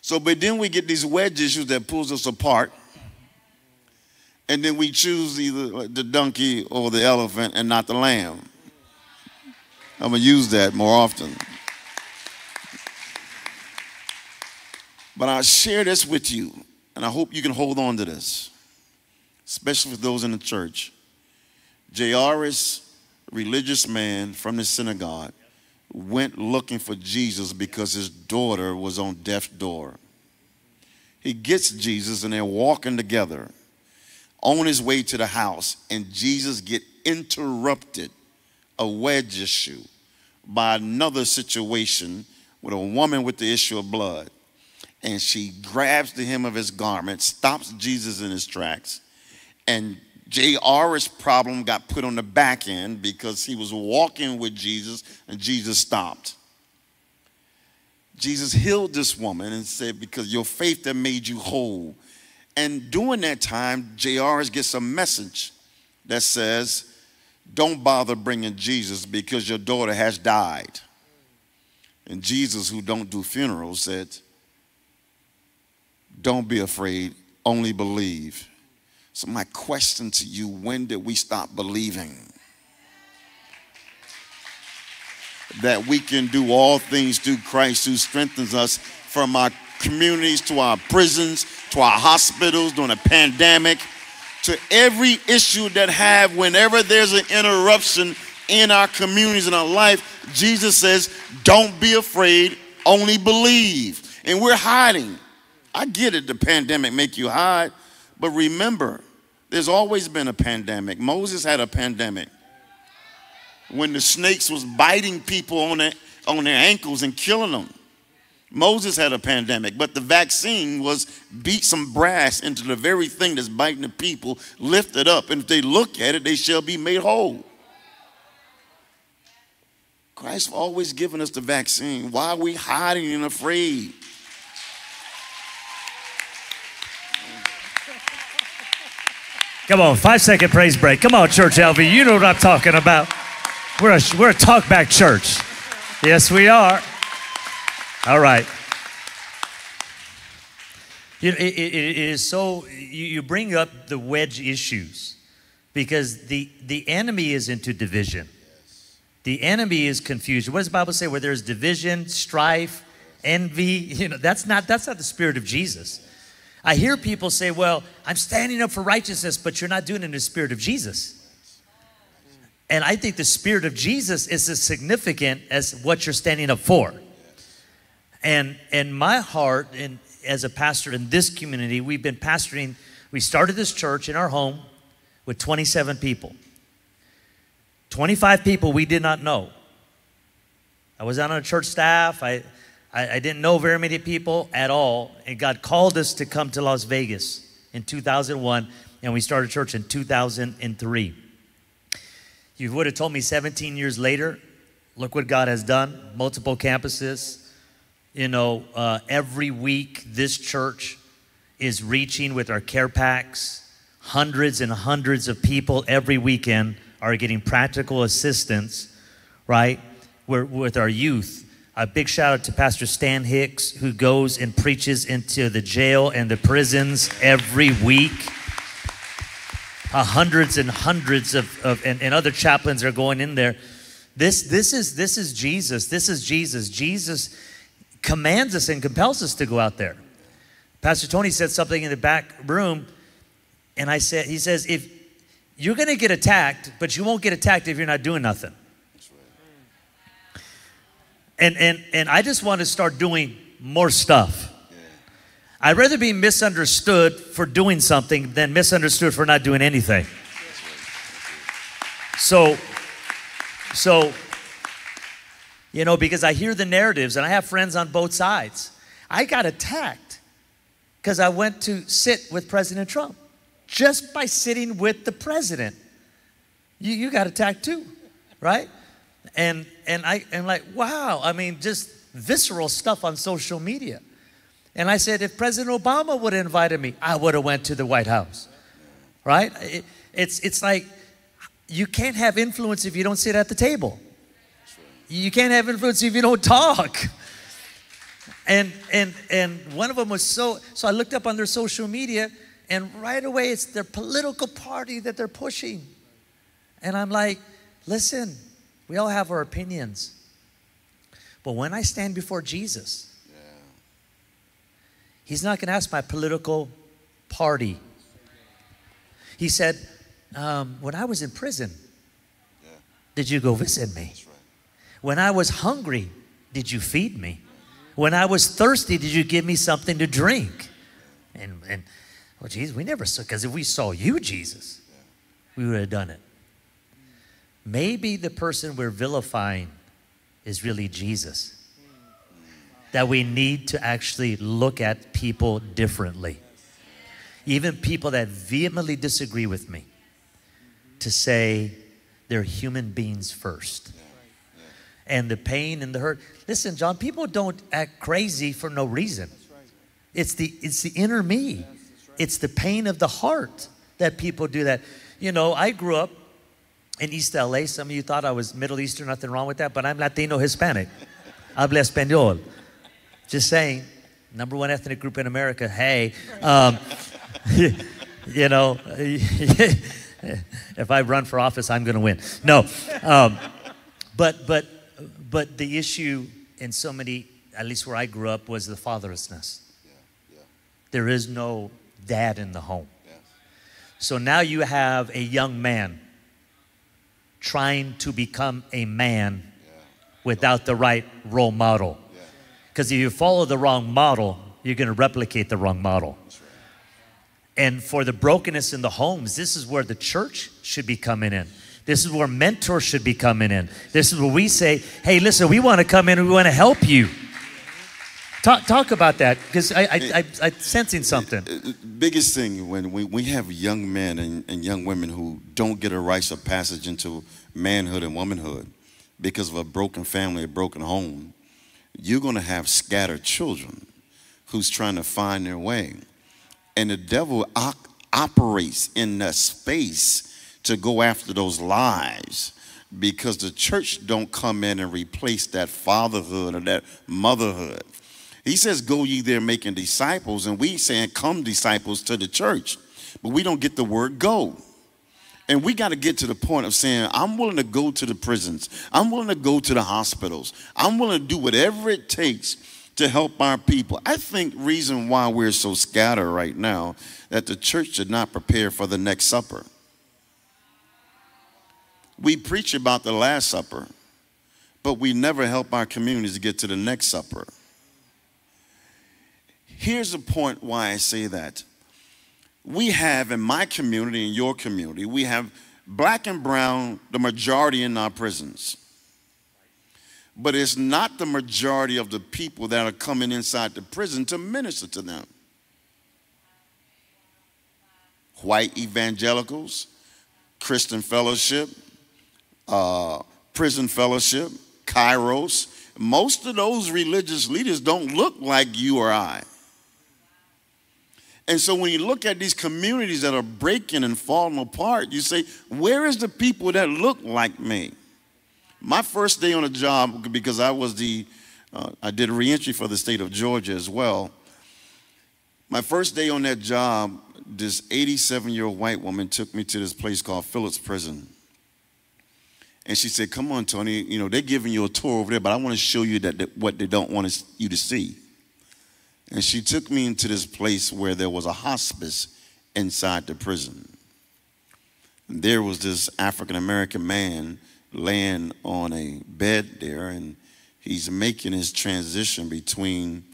So, but then we get these wedge issues that pulls us apart. And then we choose either the donkey or the elephant and not the lamb. I'm going to use that more often. But I share this with you, and I hope you can hold on to this, especially for those in the church. Jairus, religious man from the synagogue, went looking for Jesus because his daughter was on death's door. He gets Jesus and they're walking together on his way to the house and Jesus get interrupted a wedge issue by another situation with a woman with the issue of blood and she grabs the hem of his garment stops Jesus in his tracks and Jairus' problem got put on the back end because he was walking with Jesus and Jesus stopped. Jesus healed this woman and said, Because your faith that made you whole. And during that time, Jairus gets a message that says, Don't bother bringing Jesus because your daughter has died. And Jesus, who don't do funerals, said, Don't be afraid, only believe. So, my question to you when did we stop believing? That we can do all things through Christ who strengthens us from our communities to our prisons to our hospitals during a pandemic to every issue that have whenever there's an interruption in our communities in our life jesus says don't be afraid only believe and we're hiding i get it the pandemic make you hide but remember there's always been a pandemic. Moses had a pandemic. When the snakes was biting people on their, on their ankles and killing them. Moses had a pandemic, but the vaccine was beat some brass into the very thing that's biting the people, lift it up, and if they look at it, they shall be made whole. Christ always given us the vaccine. Why are we hiding and afraid? Come on, five second praise break. Come on, Church LV. You know what I'm talking about. We're a, we're a talkback church. Yes, we are. All right. You know, it, it, it is so, you, you bring up the wedge issues because the, the enemy is into division. The enemy is confusion. What does the Bible say? Where there's division, strife, envy, you know, that's not, that's not the spirit of Jesus. I hear people say, well, I'm standing up for righteousness, but you're not doing it in the spirit of Jesus. And I think the spirit of Jesus is as significant as what you're standing up for. And and my heart, and as a pastor in this community, we've been pastoring. We started this church in our home with 27 people. 25 people we did not know. I was out on a church staff. I, I, I didn't know very many people at all. And God called us to come to Las Vegas in 2001, and we started church in 2003. You would have told me 17 years later, look what God has done multiple campuses. You know, uh, every week this church is reaching with our care packs. Hundreds and hundreds of people every weekend are getting practical assistance, right? We're, with our youth. A big shout out to Pastor Stan Hicks, who goes and preaches into the jail and the prisons every week uh, hundreds and hundreds of, of and, and other chaplains are going in there. This, this, is, this is Jesus. This is Jesus. Jesus commands us and compels us to go out there. Pastor Tony said something in the back room, and I said, he says, if you're going to get attacked, but you won't get attacked if you're not doing nothing. And, and, and I just want to start doing more stuff. I'd rather be misunderstood for doing something than misunderstood for not doing anything. So, so, you know, because I hear the narratives and I have friends on both sides. I got attacked because I went to sit with President Trump just by sitting with the president. You, you got attacked too, right? And and I am like, wow, I mean, just visceral stuff on social media. And I said, if President Obama would have invited me, I would have went to the White House. Right? It, it's, it's like you can't have influence if you don't sit at the table. You can't have influence if you don't talk. And, and, and one of them was so, so I looked up on their social media and right away it's their political party that they're pushing. And I'm like, listen, we all have our opinions. But when I stand before Jesus, He's not going to ask my political party. He said, um, When I was in prison, yeah. did you go visit me? Right. When I was hungry, did you feed me? When I was thirsty, did you give me something to drink? And, and well, Jesus, we never saw, because if we saw you, Jesus, we would have done it. Maybe the person we're vilifying is really Jesus that we need to actually look at people differently. Even people that vehemently disagree with me, to say they're human beings first. And the pain and the hurt. Listen, John, people don't act crazy for no reason. It's the, it's the inner me, it's the pain of the heart that people do that. You know, I grew up in East LA. Some of you thought I was Middle Eastern, nothing wrong with that, but I'm Latino Hispanic. Habla español. Just saying, number one ethnic group in America. Hey, um, you know, if I run for office, I'm going to win. No, um, but but but the issue in so many, at least where I grew up, was the fatherlessness. Yeah, yeah. There is no dad in the home. Yeah. So now you have a young man trying to become a man without the right role model. Because if you follow the wrong model, you're going to replicate the wrong model. And for the brokenness in the homes, this is where the church should be coming in. This is where mentors should be coming in. This is where we say, hey, listen, we want to come in and we want to help you. Talk, talk about that because I, I, I, I'm sensing something. Uh, biggest thing when we, we have young men and, and young women who don't get a rites of passage into manhood and womanhood because of a broken family, a broken home, you're going to have scattered children who's trying to find their way. And the devil operates in that space to go after those lives because the church don't come in and replace that fatherhood or that motherhood. He says, Go ye there making disciples, and we saying, Come disciples to the church. But we don't get the word go. And we got to get to the point of saying, I'm willing to go to the prisons. I'm willing to go to the hospitals. I'm willing to do whatever it takes to help our people. I think reason why we're so scattered right now that the church did not prepare for the next supper. We preach about the last supper, but we never help our communities to get to the next supper. Here's the point why I say that. We have in my community, in your community, we have black and brown, the majority in our prisons. But it's not the majority of the people that are coming inside the prison to minister to them. White evangelicals, Christian fellowship, uh, prison fellowship, Kairos, most of those religious leaders don't look like you or I. And so when you look at these communities that are breaking and falling apart, you say, where is the people that look like me? My first day on the job, because I was the, uh, I did reentry for the state of Georgia as well. My first day on that job, this 87 year old white woman took me to this place called Phillips Prison. And she said, Come on, Tony, you know, they're giving you a tour over there, but I want to show you that, that what they don't want you to see. And she took me into this place where there was a hospice inside the prison. And there was this African American man laying on a bed there, and he's making his transition between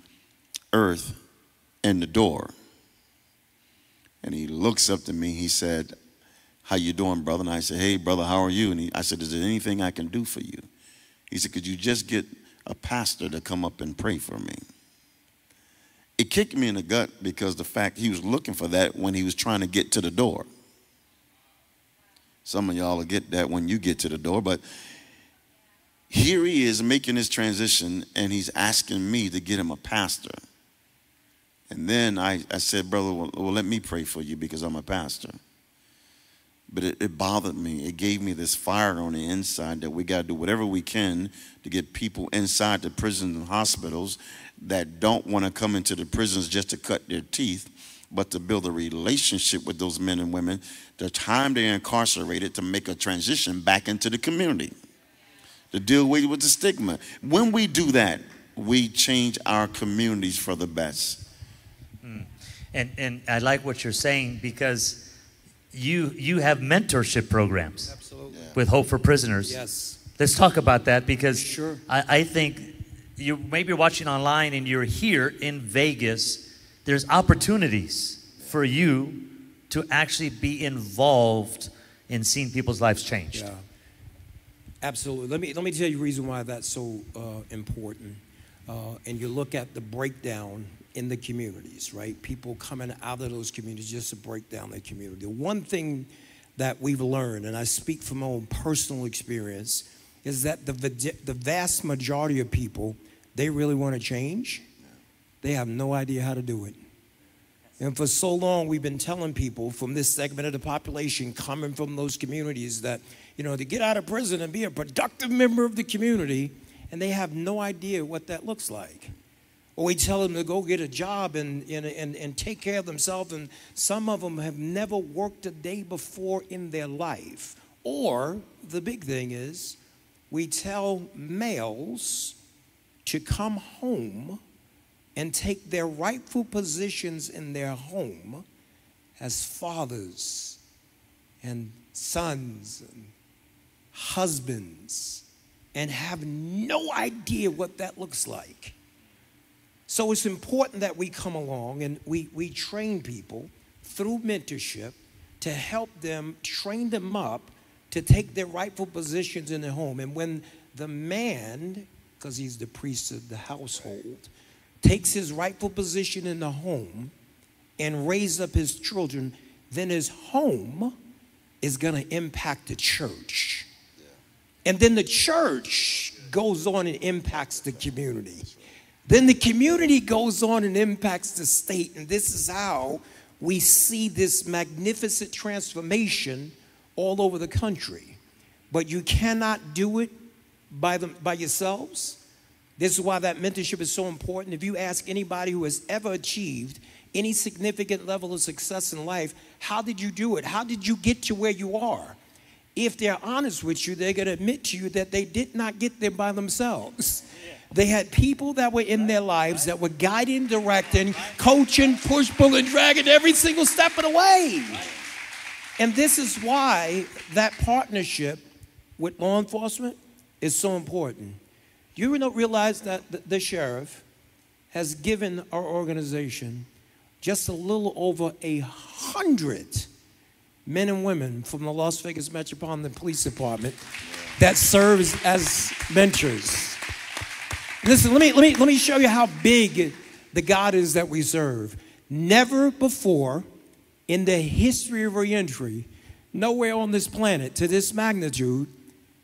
earth and the door. And he looks up to me. He said, "How you doing, brother?" And I said, "Hey, brother, how are you?" And he, I said, "Is there anything I can do for you?" He said, "Could you just get a pastor to come up and pray for me?" It kicked me in the gut because the fact he was looking for that when he was trying to get to the door. Some of y'all will get that when you get to the door, but here he is making this transition and he's asking me to get him a pastor. And then I, I said, Brother, well, well let me pray for you because I'm a pastor. But it, it bothered me. It gave me this fire on the inside that we got to do whatever we can to get people inside the prisons and hospitals that don't want to come into the prisons just to cut their teeth, but to build a relationship with those men and women the time they're incarcerated to make a transition back into the community, to deal with, with the stigma. When we do that, we change our communities for the best. Mm. And, and I like what you're saying because you, you have mentorship programs Absolutely. with Hope for Prisoners. Yes. Let's talk about that because Sure. I, I think you maybe you're watching online and you're here in Vegas, there's opportunities for you to actually be involved in seeing people's lives changed. Yeah. Absolutely. Let me let me tell you the reason why that's so uh, important. Uh, and you look at the breakdown in the communities, right? People coming out of those communities just to break down their community. One thing that we've learned, and I speak from my own personal experience, is that the, the vast majority of people, they really want to change. They have no idea how to do it. And for so long, we've been telling people from this segment of the population coming from those communities that, you know, to get out of prison and be a productive member of the community, and they have no idea what that looks like. Or we tell them to go get a job and, and, and, and take care of themselves, and some of them have never worked a day before in their life. Or the big thing is, we tell males to come home and take their rightful positions in their home as fathers and sons and husbands and have no idea what that looks like. So it's important that we come along and we, we train people through mentorship to help them, train them up to take their rightful positions in the home. And when the man, because he's the priest of the household, takes his rightful position in the home and raises up his children, then his home is going to impact the church. And then the church goes on and impacts the community. Then the community goes on and impacts the state. And this is how we see this magnificent transformation all over the country. But you cannot do it by, them, by yourselves. This is why that mentorship is so important. If you ask anybody who has ever achieved any significant level of success in life, how did you do it? How did you get to where you are? If they're honest with you, they're going to admit to you that they did not get there by themselves. They had people that were in their lives that were guiding, directing, coaching, push, pulling, dragging every single step of the way. And this is why that partnership with law enforcement is so important. You don't realize that the sheriff has given our organization just a little over a hundred men and women from the Las Vegas Metropolitan Police Department that serves as mentors. Listen, let me, let me, let me show you how big the God is that we serve. Never before in the history of reentry, nowhere on this planet to this magnitude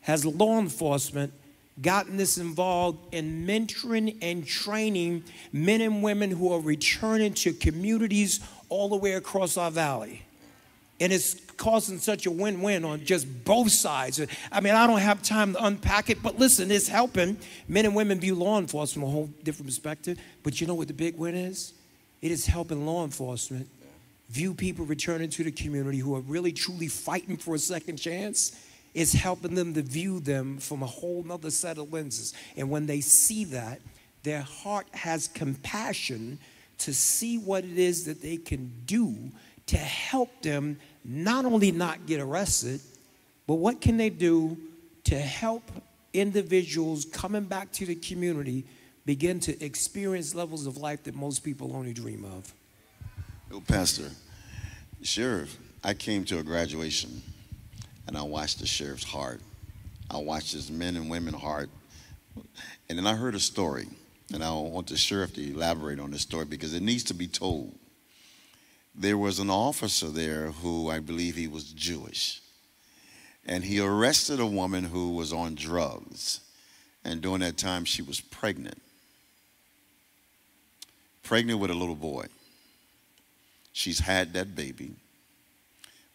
has law enforcement gotten this involved in mentoring and training men and women who are returning to communities all the way across our valley. And it's causing such a win win on just both sides. I mean, I don't have time to unpack it, but listen, it's helping men and women view law enforcement from a whole different perspective. But you know what the big win is? It is helping law enforcement view people returning to the community who are really truly fighting for a second chance it's helping them to view them from a whole nother set of lenses. And when they see that, their heart has compassion to see what it is that they can do to help them not only not get arrested, but what can they do to help individuals coming back to the community begin to experience levels of life that most people only dream of? Oh, Pastor, Sheriff, I came to a graduation and I watched the sheriff's heart. I watched his men and women heart. And then I heard a story, and I want the sheriff to elaborate on this story because it needs to be told. There was an officer there who I believe he was Jewish, and he arrested a woman who was on drugs, and during that time she was pregnant. Pregnant with a little boy. She's had that baby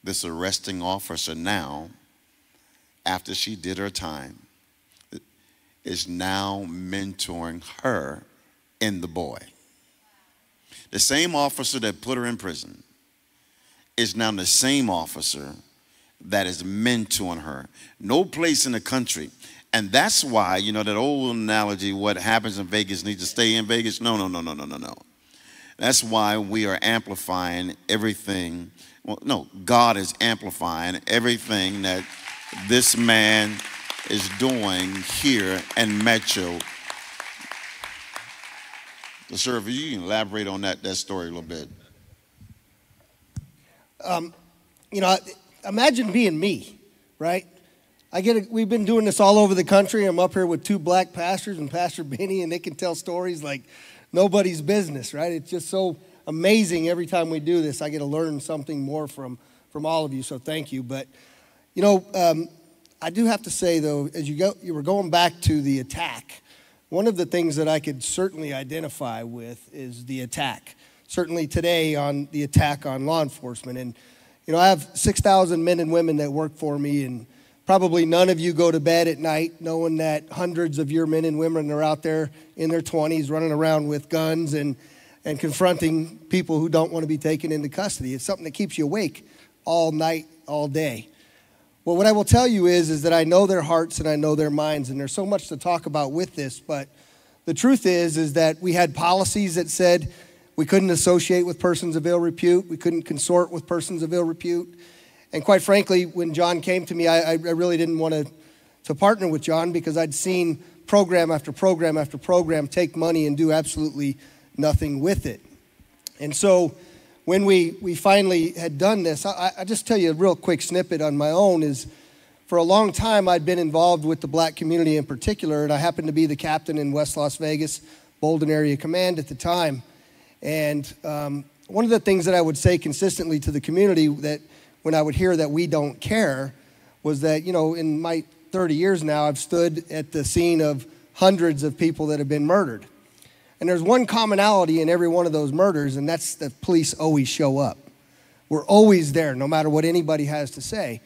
this arresting officer now, after she did her time, is now mentoring her in the boy. The same officer that put her in prison is now the same officer that is mentoring her. No place in the country. And that's why, you know, that old analogy, what happens in Vegas needs to stay in Vegas. No, no, no, no, no, no, no. That's why we are amplifying everything well, no, God is amplifying everything that this man is doing here in Metro. So, sir, if you can elaborate on that, that story a little bit. Um, you know, imagine being me, right? I get a, we've been doing this all over the country. I'm up here with two black pastors and Pastor Benny, and they can tell stories like nobody's business, right? It's just so amazing every time we do this. I get to learn something more from, from all of you, so thank you. But, you know, um, I do have to say, though, as you, go, you were going back to the attack, one of the things that I could certainly identify with is the attack. Certainly today on the attack on law enforcement. And, you know, I have 6,000 men and women that work for me, and probably none of you go to bed at night knowing that hundreds of your men and women are out there in their 20s running around with guns and and confronting people who don't want to be taken into custody. It's something that keeps you awake all night, all day. Well, what I will tell you is, is that I know their hearts and I know their minds, and there's so much to talk about with this, but the truth is, is that we had policies that said we couldn't associate with persons of ill repute, we couldn't consort with persons of ill repute. And quite frankly, when John came to me, I, I really didn't want to, to partner with John because I'd seen program after program after program take money and do absolutely nothing with it. And so when we, we finally had done this, I, I just tell you a real quick snippet on my own is for a long time I'd been involved with the black community in particular, and I happened to be the captain in West Las Vegas, Bolden Area Command at the time. And um, one of the things that I would say consistently to the community that when I would hear that we don't care was that, you know, in my 30 years now, I've stood at the scene of hundreds of people that have been murdered. And there's one commonality in every one of those murders, and that's the police always show up. We're always there, no matter what anybody has to say.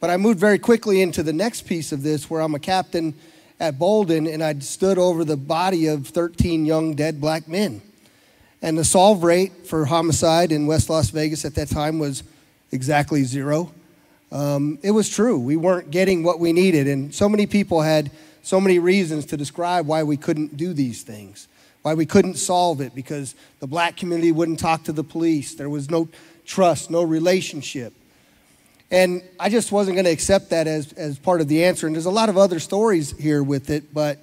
But I moved very quickly into the next piece of this where I'm a captain at Bolden and I'd stood over the body of 13 young dead black men. And the solve rate for homicide in West Las Vegas at that time was exactly zero. Um, it was true. We weren't getting what we needed. And so many people had so many reasons to describe why we couldn't do these things, why we couldn't solve it, because the black community wouldn't talk to the police. There was no trust, no relationship. And I just wasn't going to accept that as, as part of the answer. And there's a lot of other stories here with it, but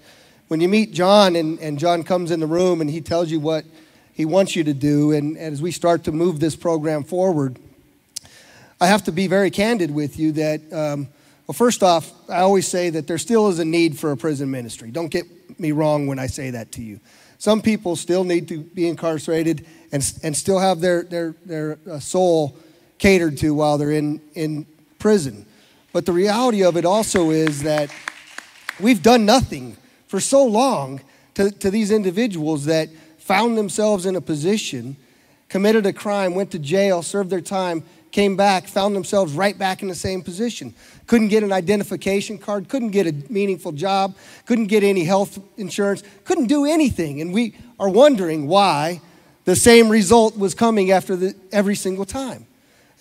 when you meet John and, and John comes in the room and he tells you what he wants you to do, and, and as we start to move this program forward, I have to be very candid with you that, um, well, first off, I always say that there still is a need for a prison ministry. Don't get me wrong when I say that to you. Some people still need to be incarcerated and, and still have their, their, their uh, soul catered to while they're in, in prison. But the reality of it also is that we've done nothing for so long to, to these individuals that found themselves in a position, committed a crime, went to jail, served their time, came back, found themselves right back in the same position. Couldn't get an identification card, couldn't get a meaningful job, couldn't get any health insurance, couldn't do anything. And we are wondering why the same result was coming after the, every single time.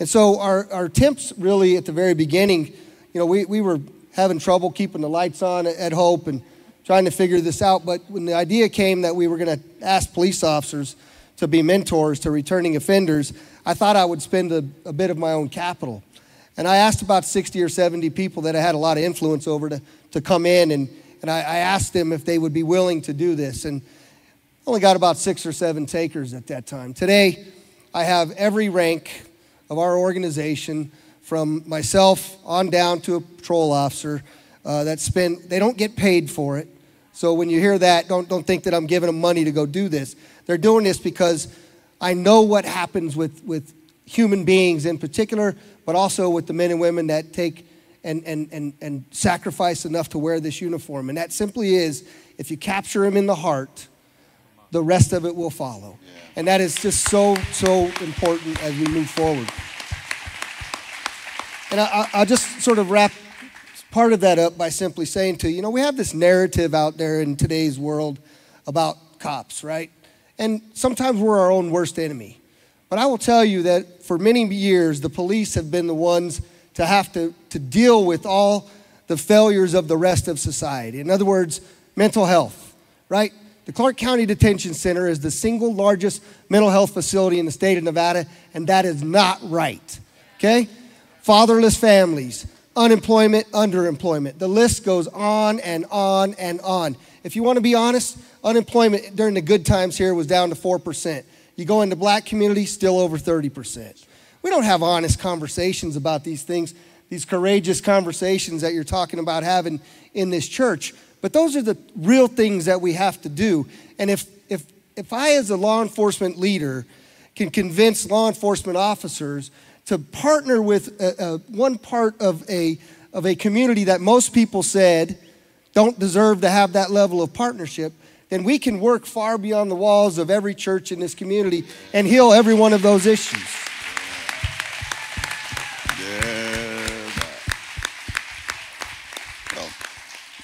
And so our, our attempts really at the very beginning, you know, we, we were having trouble keeping the lights on at, at Hope and trying to figure this out. But when the idea came that we were going to ask police officers to be mentors to returning offenders, I thought I would spend a, a bit of my own capital. And I asked about 60 or 70 people that I had a lot of influence over to, to come in, and, and I, I asked them if they would be willing to do this. And only got about six or seven takers at that time. Today, I have every rank of our organization, from myself on down to a patrol officer, uh, that spend, they don't get paid for it. So when you hear that, don't, don't think that I'm giving them money to go do this. They're doing this because I know what happens with, with human beings in particular, but also with the men and women that take and, and, and, and sacrifice enough to wear this uniform. And that simply is if you capture them in the heart, the rest of it will follow. Yeah. And that is just so, so important as we move forward. And I, will just sort of wrap part of that up by simply saying to you, you know, we have this narrative out there in today's world about cops, right? And sometimes we're our own worst enemy. But I will tell you that for many years, the police have been the ones to have to, to deal with all the failures of the rest of society. In other words, mental health, right? The Clark County Detention Center is the single largest mental health facility in the state of Nevada, and that is not right. Okay? Fatherless families, unemployment, underemployment. The list goes on and on and on. If you want to be honest, unemployment during the good times here was down to 4%. You go into black communities, still over 30%. We don't have honest conversations about these things, these courageous conversations that you're talking about having in this church. But those are the real things that we have to do. And if, if, if I, as a law enforcement leader, can convince law enforcement officers to partner with a, a, one part of a, of a community that most people said don't deserve to have that level of partnership, then we can work far beyond the walls of every church in this community and heal every one of those issues.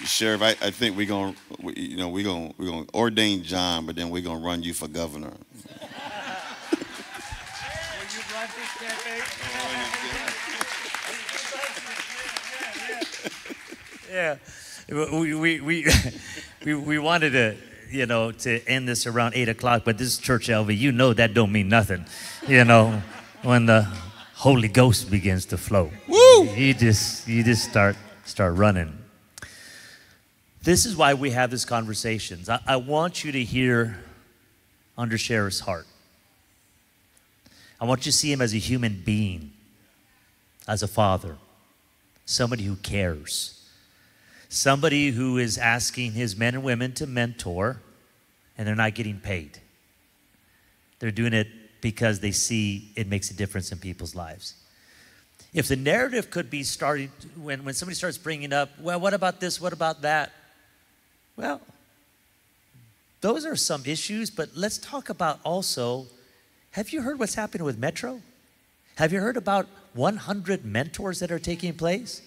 Sheriff, I, I think we're going to, you know, we're going we're going to ordain John, but then we're going to run you for governor. yeah, we, we, we, we, we wanted to, you know, to end this around 8 o'clock, but this church, LV, you know that don't mean nothing, you know, when the Holy Ghost begins to flow. Woo! You just, you just start, start running. This is why we have these conversations. I, I want you to hear under Sheriff's heart. I want you to see him as a human being, as a father, somebody who cares, somebody who is asking his men and women to mentor, and they're not getting paid. They're doing it because they see it makes a difference in people's lives. If the narrative could be started when, when somebody starts bringing up, well, what about this, what about that? Well, those are some issues, but let's talk about also have you heard what's happening with Metro? Have you heard about 100 mentors that are taking place?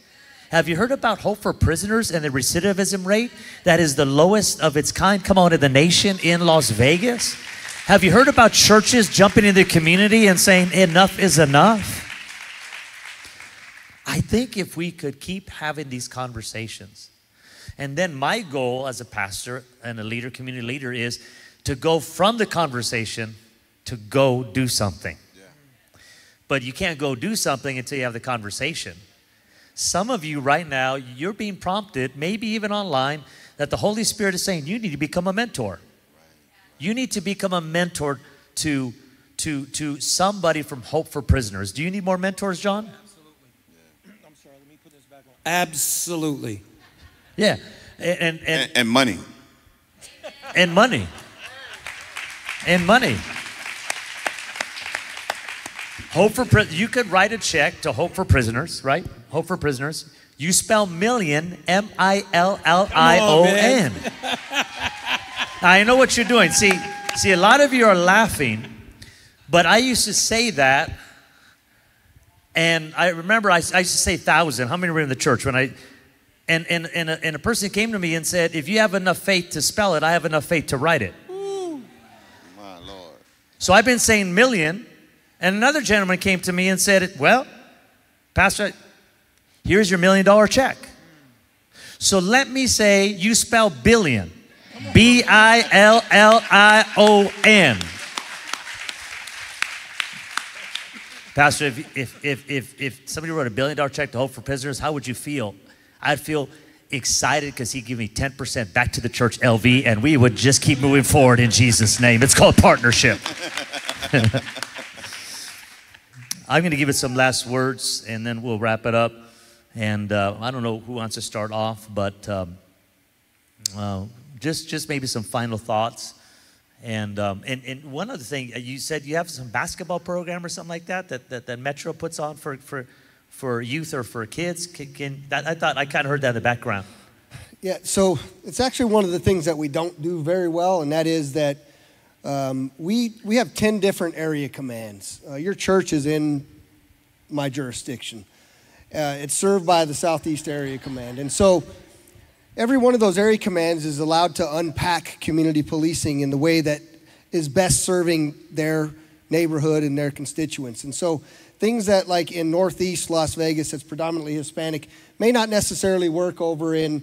Have you heard about Hope for Prisoners and the recidivism rate that is the lowest of its kind? Come on, in the nation in Las Vegas. Have you heard about churches jumping in the community and saying, enough is enough? I think if we could keep having these conversations, and then my goal as a pastor and a leader, community leader, is to go from the conversation to go do something. But you can't go do something until you have the conversation. Some of you right now, you're being prompted, maybe even online, that the Holy Spirit is saying you need to become a mentor. You need to become a mentor to, to, to somebody from Hope for Prisoners. Do you need more mentors, John? Absolutely. Absolutely. Yeah. And, and, and, And, and money. and money. And money. Hope for Pri- you could write a check to Hope for Prisoners, right? Hope for Prisoners. You spell million M I L L I O N. I know what you're doing. See, see, a lot of you are laughing, but I used to say that, and I remember I, I used to say thousand. How many were in the church when I? And and and a, and a person came to me and said, "If you have enough faith to spell it, I have enough faith to write it." My Lord. So I've been saying million, and another gentleman came to me and said, Well, Pastor, here's your million dollar check. So let me say you spell billion B I L L I O N. Pastor, if, if, if, if, if somebody wrote a billion dollar check to Hope for Prisoners, how would you feel? I'd feel excited because he'd give me 10% back to the church LV and we would just keep moving forward in Jesus' name. It's called partnership. I'm going to give it some last words and then we'll wrap it up. And uh, I don't know who wants to start off, but um, uh, just, just maybe some final thoughts. And, um, and, and one other thing, uh, you said you have some basketball program or something like that that, that, that Metro puts on for, for, for youth or for kids. Can, can that, I thought I kind of heard that in the background. Yeah, so it's actually one of the things that we don't do very well, and that is that um, we, we have 10 different area commands. Uh, your church is in my jurisdiction, uh, it's served by the Southeast Area Command. And so every one of those area commands is allowed to unpack community policing in the way that is best serving their neighborhood and their constituents. And so things that like in northeast Las Vegas that's predominantly Hispanic may not necessarily work over in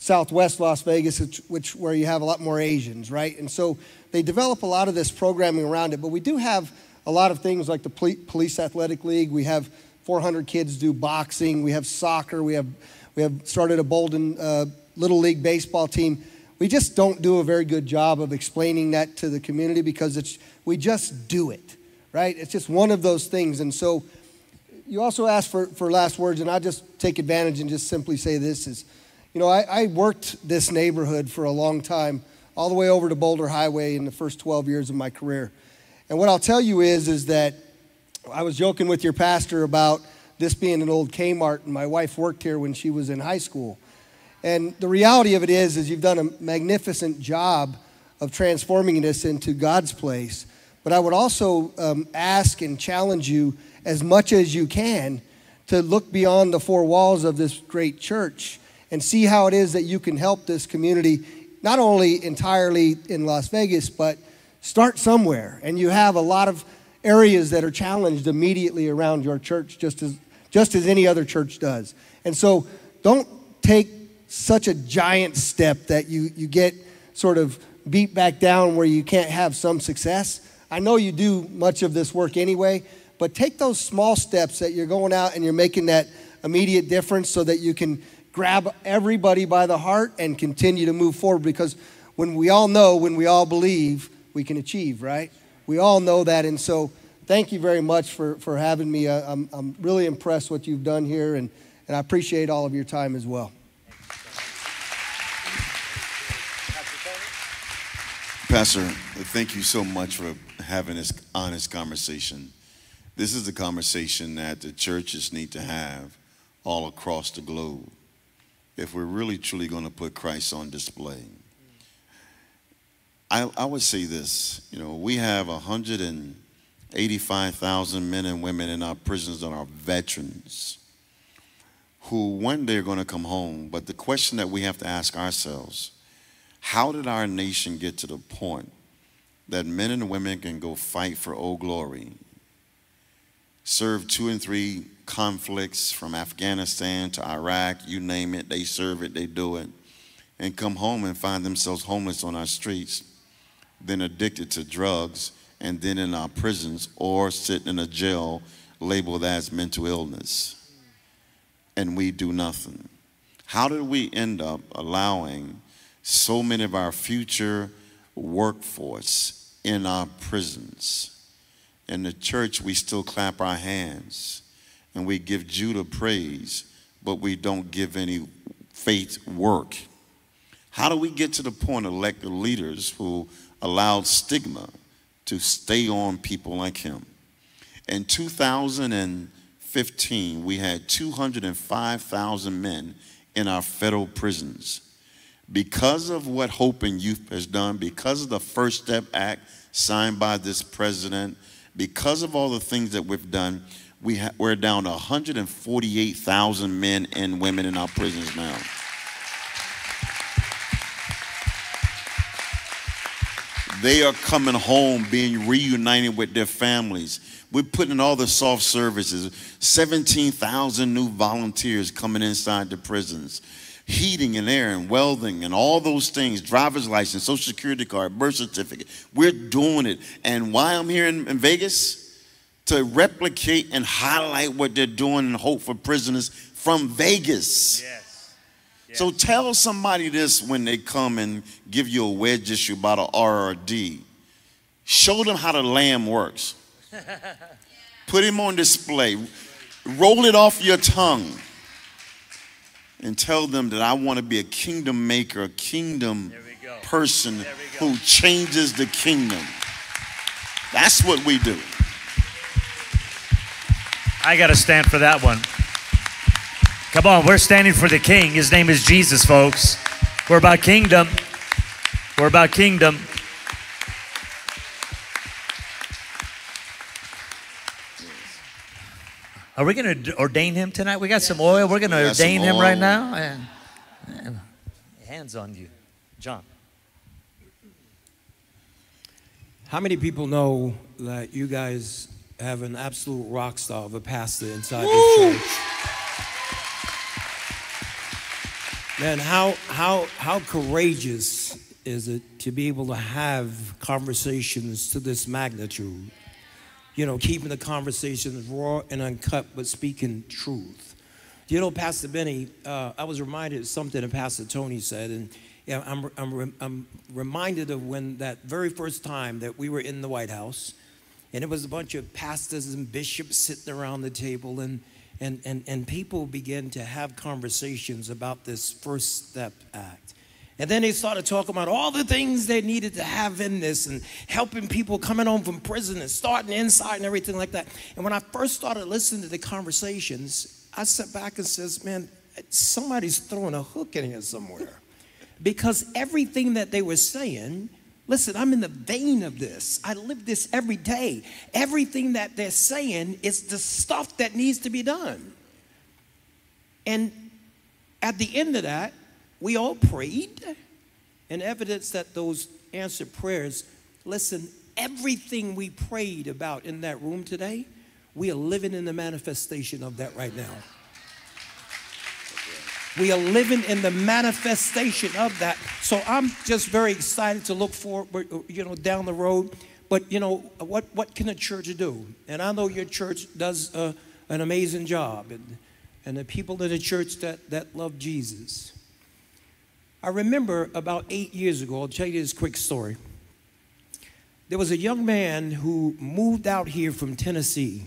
southwest Las Vegas which, which where you have a lot more Asians, right? And so they develop a lot of this programming around it, but we do have a lot of things like the Police Athletic League. We have 400 kids do boxing. We have soccer. We have we have started a Bolden uh, Little League baseball team. We just don't do a very good job of explaining that to the community because it's we just do it, right? It's just one of those things. And so you also asked for, for last words, and I'll just take advantage and just simply say this is, you know, I, I worked this neighborhood for a long time, all the way over to Boulder Highway in the first 12 years of my career. And what I'll tell you is, is that I was joking with your pastor about this being an old Kmart, and my wife worked here when she was in high school. And the reality of it is, is you've done a magnificent job of transforming this into God's place. But I would also um, ask and challenge you as much as you can to look beyond the four walls of this great church and see how it is that you can help this community, not only entirely in Las Vegas, but start somewhere. And you have a lot of areas that are challenged immediately around your church, just as, just as any other church does. And so don't take such a giant step that you, you get sort of beat back down where you can't have some success. I know you do much of this work anyway, but take those small steps that you're going out and you're making that immediate difference so that you can grab everybody by the heart and continue to move forward because when we all know, when we all believe, we can achieve, right? We all know that. And so thank you very much for, for having me. Uh, I'm, I'm really impressed what you've done here, and, and I appreciate all of your time as well. Pastor, thank you so much for having this honest conversation. This is the conversation that the churches need to have all across the globe if we're really truly going to put Christ on display. I, I would say this you know, we have 185,000 men and women in our prisons that are veterans. who one day are going to come home. But the question that we have to ask ourselves how did our nation get to the point that men and women can go fight for Old Glory, serve two and three conflicts from Afghanistan to Iraq, you name it, they serve it, they do it, and come home and find themselves homeless on our streets, then addicted to drugs, and then in our prisons or sitting in a jail labeled as mental illness. And we do nothing. How did we end up allowing so many of our future workforce in our prisons? In the church, we still clap our hands and we give Judah praise, but we don't give any faith work. How do we get to the point of elected leaders who allowed stigma to stay on people like him? In 2015, we had 205,000 men in our federal prisons. Because of what Hope and Youth has done, because of the First Step Act signed by this president, because of all the things that we've done, we ha- we're down to 148,000 men and women in our prisons now. They are coming home, being reunited with their families. We're putting in all the soft services, 17,000 new volunteers coming inside the prisons. Heating and air and welding and all those things, driver's license, social security card, birth certificate. We're doing it. And why I'm here in, in Vegas? To replicate and highlight what they're doing in hope for prisoners from Vegas. Yes. So tell somebody this when they come and give you a wedge issue about a RRD. Show them how the lamb works. Put him on display. Roll it off your tongue. And tell them that I want to be a kingdom maker, a kingdom There we go. person There we go. who changes the kingdom. That's what we do. I got to stand for that one. Come on, we're standing for the King. His name is Jesus, folks. We're about kingdom. We're about kingdom. Are we going to ordain him tonight? We got some oil. We're going to We ordain him right now. And- and hands on you, John. How many people know that you guys have an absolute rock star of a pastor inside this church? Man, how how how courageous is it to be able to have conversations to this magnitude? You know, keeping the conversations raw and uncut, but speaking truth. You know, Pastor Benny, uh, I was reminded of something that Pastor Tony said, and yeah, I'm, I'm, I'm reminded of when that very first time that we were in the White House, and it was a bunch of pastors and bishops sitting around the table, and, and, and, and people began to have conversations about this First Step Act. And then they started talking about all the things they needed to have in this and helping people coming home from prison and starting inside and everything like that. And when I first started listening to the conversations, I sat back and says, man, somebody's throwing a hook in here somewhere. Because everything that they were saying, listen, I'm in the vein of this. I live this every day. Everything that they're saying is the stuff that needs to be done. And at the end of that, we all prayed, and evidence that those answered prayers, listen, everything we prayed about in that room today, we are living in the manifestation of that right now. We are living in the manifestation of that. So I'm just very excited to look forward, you know, down the road. But you know, what what can a church do? And I know your church does uh, an amazing job, and and the people in the church that that love Jesus. I remember about eight years ago. I'll tell you this quick story. There was a young man who moved out here from Tennessee.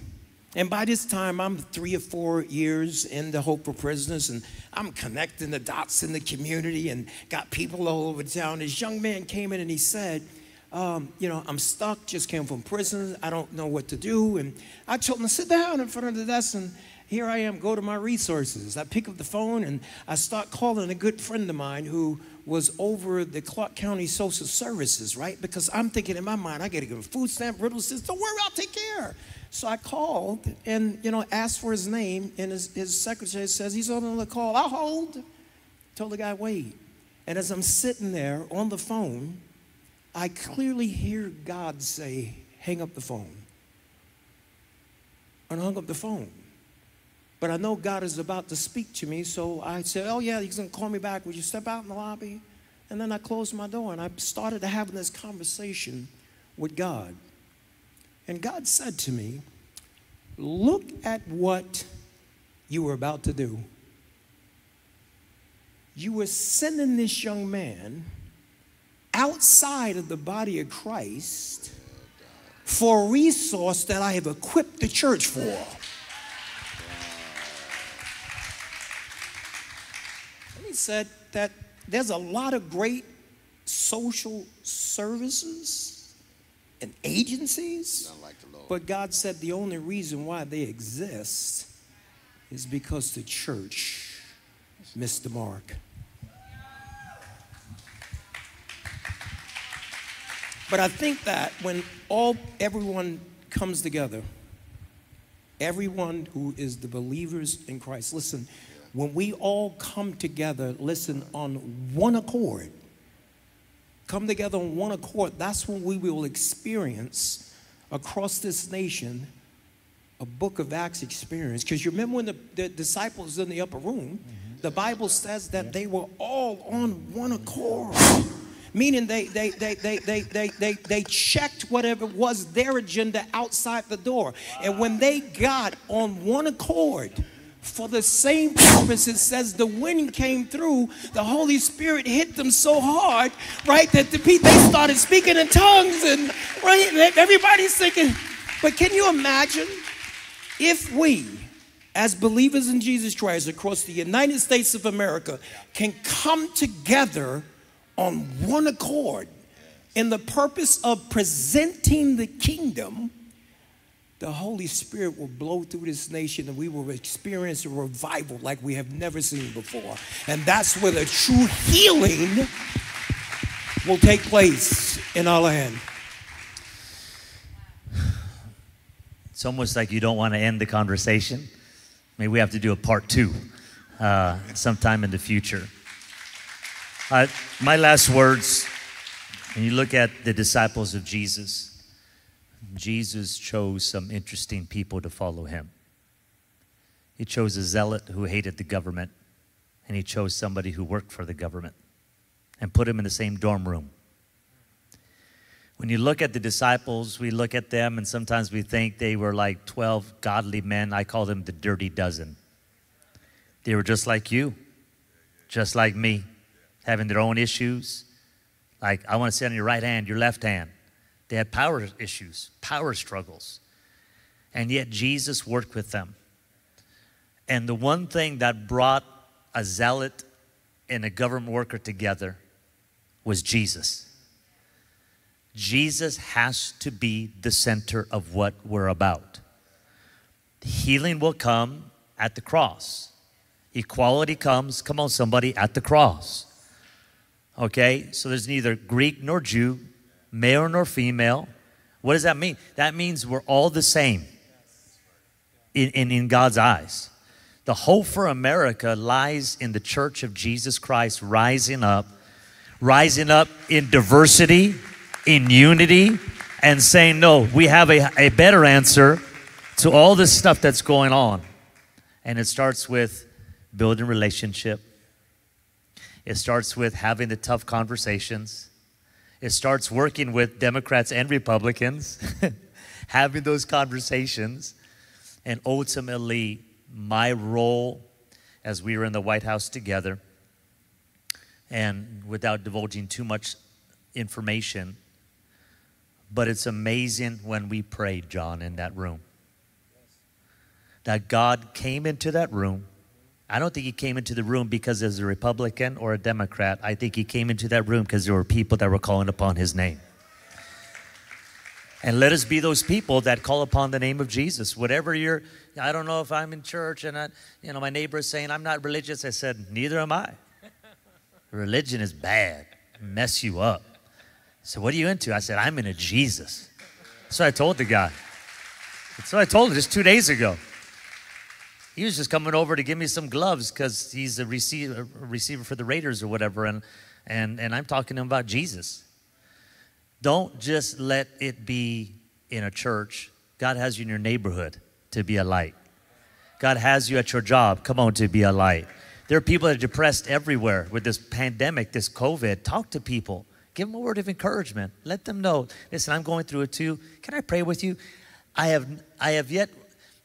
And by this time, I'm three or four years in the Hope for Prisoners, and I'm connecting the dots in the community and got people all over town. This young man came in and he said, um, You know, I'm stuck, just came from prison. I don't know what to do. And I told him to sit down in front of the desk, and here I am, go to my resources. I pick up the phone and I start calling a good friend of mine who was over the Clark County Social Services, right? Because I'm thinking in my mind, I got to give him food stamp, riddle assistance. Don't worry, I'll take care. So I called and, you know, asked for his name, and his, his secretary says he's on the call. I'll hold. Told the guy, wait. And as I'm sitting there on the phone, I clearly hear God say, hang up the phone. And I hung up the phone. But I know God is about to speak to me, so I said, Oh, yeah, he's going to call me back. Would you step out in the lobby? And then I closed my door and I started to having this conversation with God. And God said to me, Look at what you were about to do. You were sending this young man outside of the body of Christ for a resource that I have equipped the church for. And he said that there's a lot of great social services and agencies, like but God said the only reason why they exist is because the church missed the mark. But I think that when all everyone comes together, everyone who is the believers in Christ, listen, when we all come together, listen, on one accord, come together on one accord, that's when we will experience across this nation a book of Acts experience. Because you remember when the, the disciples in the upper room, mm-hmm. the Bible says that they were all on one accord. Meaning they they they they they they they, they checked whatever was their agenda outside the door. And when they got on one accord, for the same purpose. It says the wind came through, the Holy Spirit hit them so hard, right, that the people they started speaking in tongues and right, and everybody's thinking, but can you imagine if we as believers in Jesus Christ across the United States of America can come together on one accord in the purpose of presenting the kingdom the Holy Spirit will blow through this nation and we will experience a revival like we have never seen before. And that's where the true healing will take place in our land. It's almost like you don't want to end the conversation. Maybe we have to do a part two uh, sometime in the future. Uh, my last words, when you look at the disciples of Jesus, Jesus chose some interesting people to follow him. He chose a zealot who hated the government, and he chose somebody who worked for the government and put him in the same dorm room. When you look at the disciples, we look at them and sometimes we think they were like 12 godly men. I call them the dirty dozen. They were just like you, just like me, having their own issues. Like, I want to sit on your right hand, your left hand. They had power issues, power struggles. And yet Jesus worked with them. And the one thing that brought a zealot and a government worker together was Jesus. Jesus has to be the center of what we're about. Healing will come at the cross. Equality comes, come on, somebody, at the cross. Okay? So there's neither Greek nor Jew, male nor female. What does that mean? That means we're all the same in, in, in God's eyes. The hope for America lies in the church of Jesus Christ rising up, rising up in diversity, in unity, and saying, No, we have a, a better answer to all this stuff that's going on. And it starts with building relationship. It starts with having the tough conversations. It starts working with Democrats and Republicans, having those conversations. And ultimately, my role as we were in the White House together, and without divulging too much information, but it's amazing when we prayed, John, in that room. That God came into that room. I don't think he came into the room because there's a Republican or a Democrat. I think he came into that room because there were people that were calling upon his name. And let us be those people that call upon the name of Jesus. Whatever you're, I don't know if I'm in church and I, you know, my neighbor is saying I'm not religious. I said, neither am I. Religion is bad, mess you up. So what are you into? I said, I'm into Jesus. So I told the guy. So I told him just two days ago. He was just coming over to give me some gloves because he's a receiver, a receiver for the Raiders or whatever. And, and, and I'm talking to him about Jesus. Don't just let it be in a church. God has you in your neighborhood to be a light. God has you at your job. Come on, to be a light. There are people that are depressed everywhere with this pandemic, this COVID. Talk to people. Give them a word of encouragement. Let them know, listen, I'm going through it too. Can I pray with you? I have, I have yet,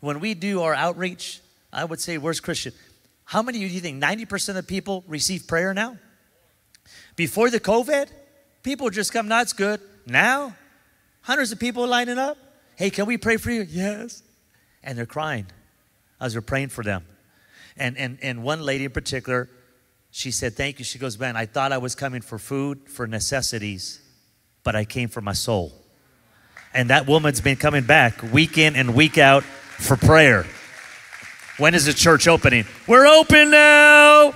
when we do our outreach, I would say, where's Christian? How many of you think 90% of people receive prayer now? Before the COVID, people just come, that's good. Now, hundreds of people lining up. Hey, can we pray for you? Yes. And they're crying as we're praying for them. And, and, and one lady in particular, she said, Thank you. She goes, Man, I thought I was coming for food, for necessities, but I came for my soul. And that woman's been coming back week in and week out for prayer. When is the church opening? We're open now.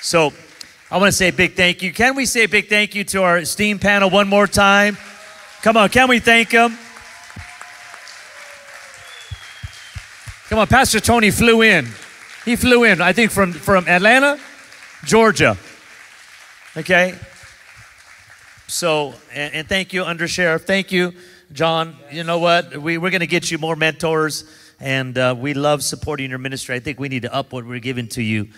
So I want to say a big thank you. Can we say a big thank you to our esteemed panel one more time? Come on, can we thank them? Come on, Pastor Tony flew in. He flew in, I think, from, from Atlanta, Georgia. Okay? So, and, and thank you, Under Sheriff. Thank you, John. You know what? We, we're going to get you more mentors, and uh, we love supporting your ministry. I think we need to up what we're giving to you.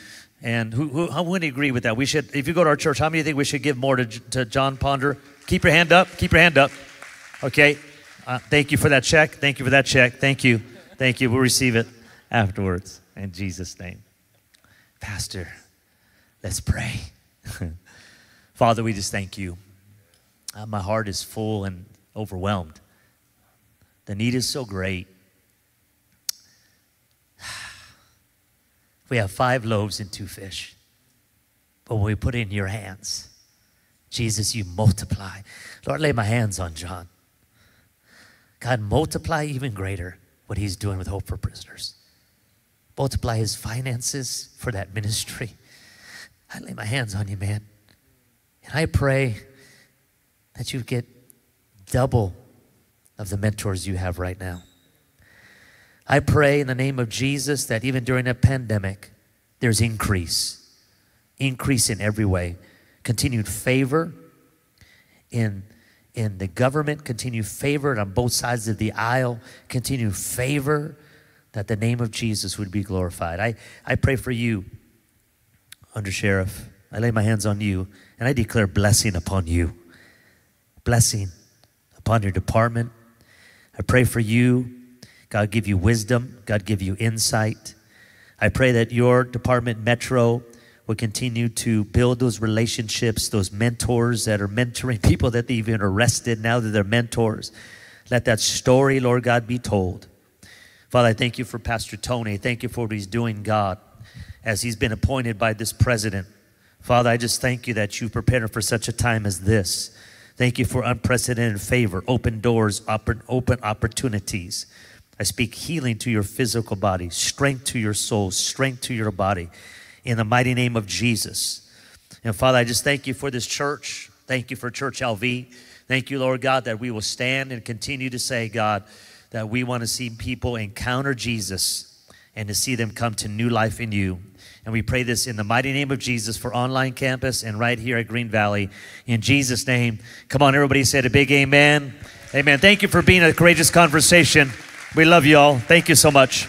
And who, who, how would agree with that? We should, if you go to our church, how many think we should give more to, to John Ponder? Keep your hand up. Keep your hand up. Okay. Uh, thank you for that check. Thank you for that check. Thank you. Thank you. We'll receive it afterwards in Jesus' name. Pastor, let's pray. Father, we just thank you. Uh, my heart is full and overwhelmed. The need is so great. We have five loaves and two fish. But when we put it in your hands, Jesus, you multiply. Lord, lay my hands on John. God, multiply even greater what he's doing with Hope for Prisoners. Multiply his finances for that ministry. I lay my hands on you, man. And I pray that you get double of the mentors you have right now. I pray in the name of Jesus that even during a pandemic, there's increase, increase in every way, continued favor in in the government, continue favor on both sides of the aisle, continue favor that the name of Jesus would be glorified. I, I pray for you, Under Sheriff. I lay my hands on you and I declare blessing upon you. Blessing upon your department. I pray for you. God give you wisdom. God give you insight. I pray that your department, Metro, will continue to build those relationships, those mentors that are mentoring people that they've even arrested now that they're mentors. Let that story, Lord God, be told. Father, I thank you for Pastor Tony. Thank you for what he's doing, God, as he's been appointed by this president. Father, I just thank you that you prepared him for such a time as this. Thank you for unprecedented favor, open doors, open, opportunities. I speak healing to your physical body, strength to your soul, strength to your body in the mighty name of Jesus. And Father, I just thank you for this church. Thank you for Church LV. Thank you, Lord God, that we will stand and continue to say, God, that we want to see people encounter Jesus and to see them come to new life in you. And we pray this in the mighty name of Jesus for online campus and right here at Green Valley. In Jesus' name. Come on, everybody say a big amen. Amen. Thank you for being a courageous conversation. We love you all. Thank you so much.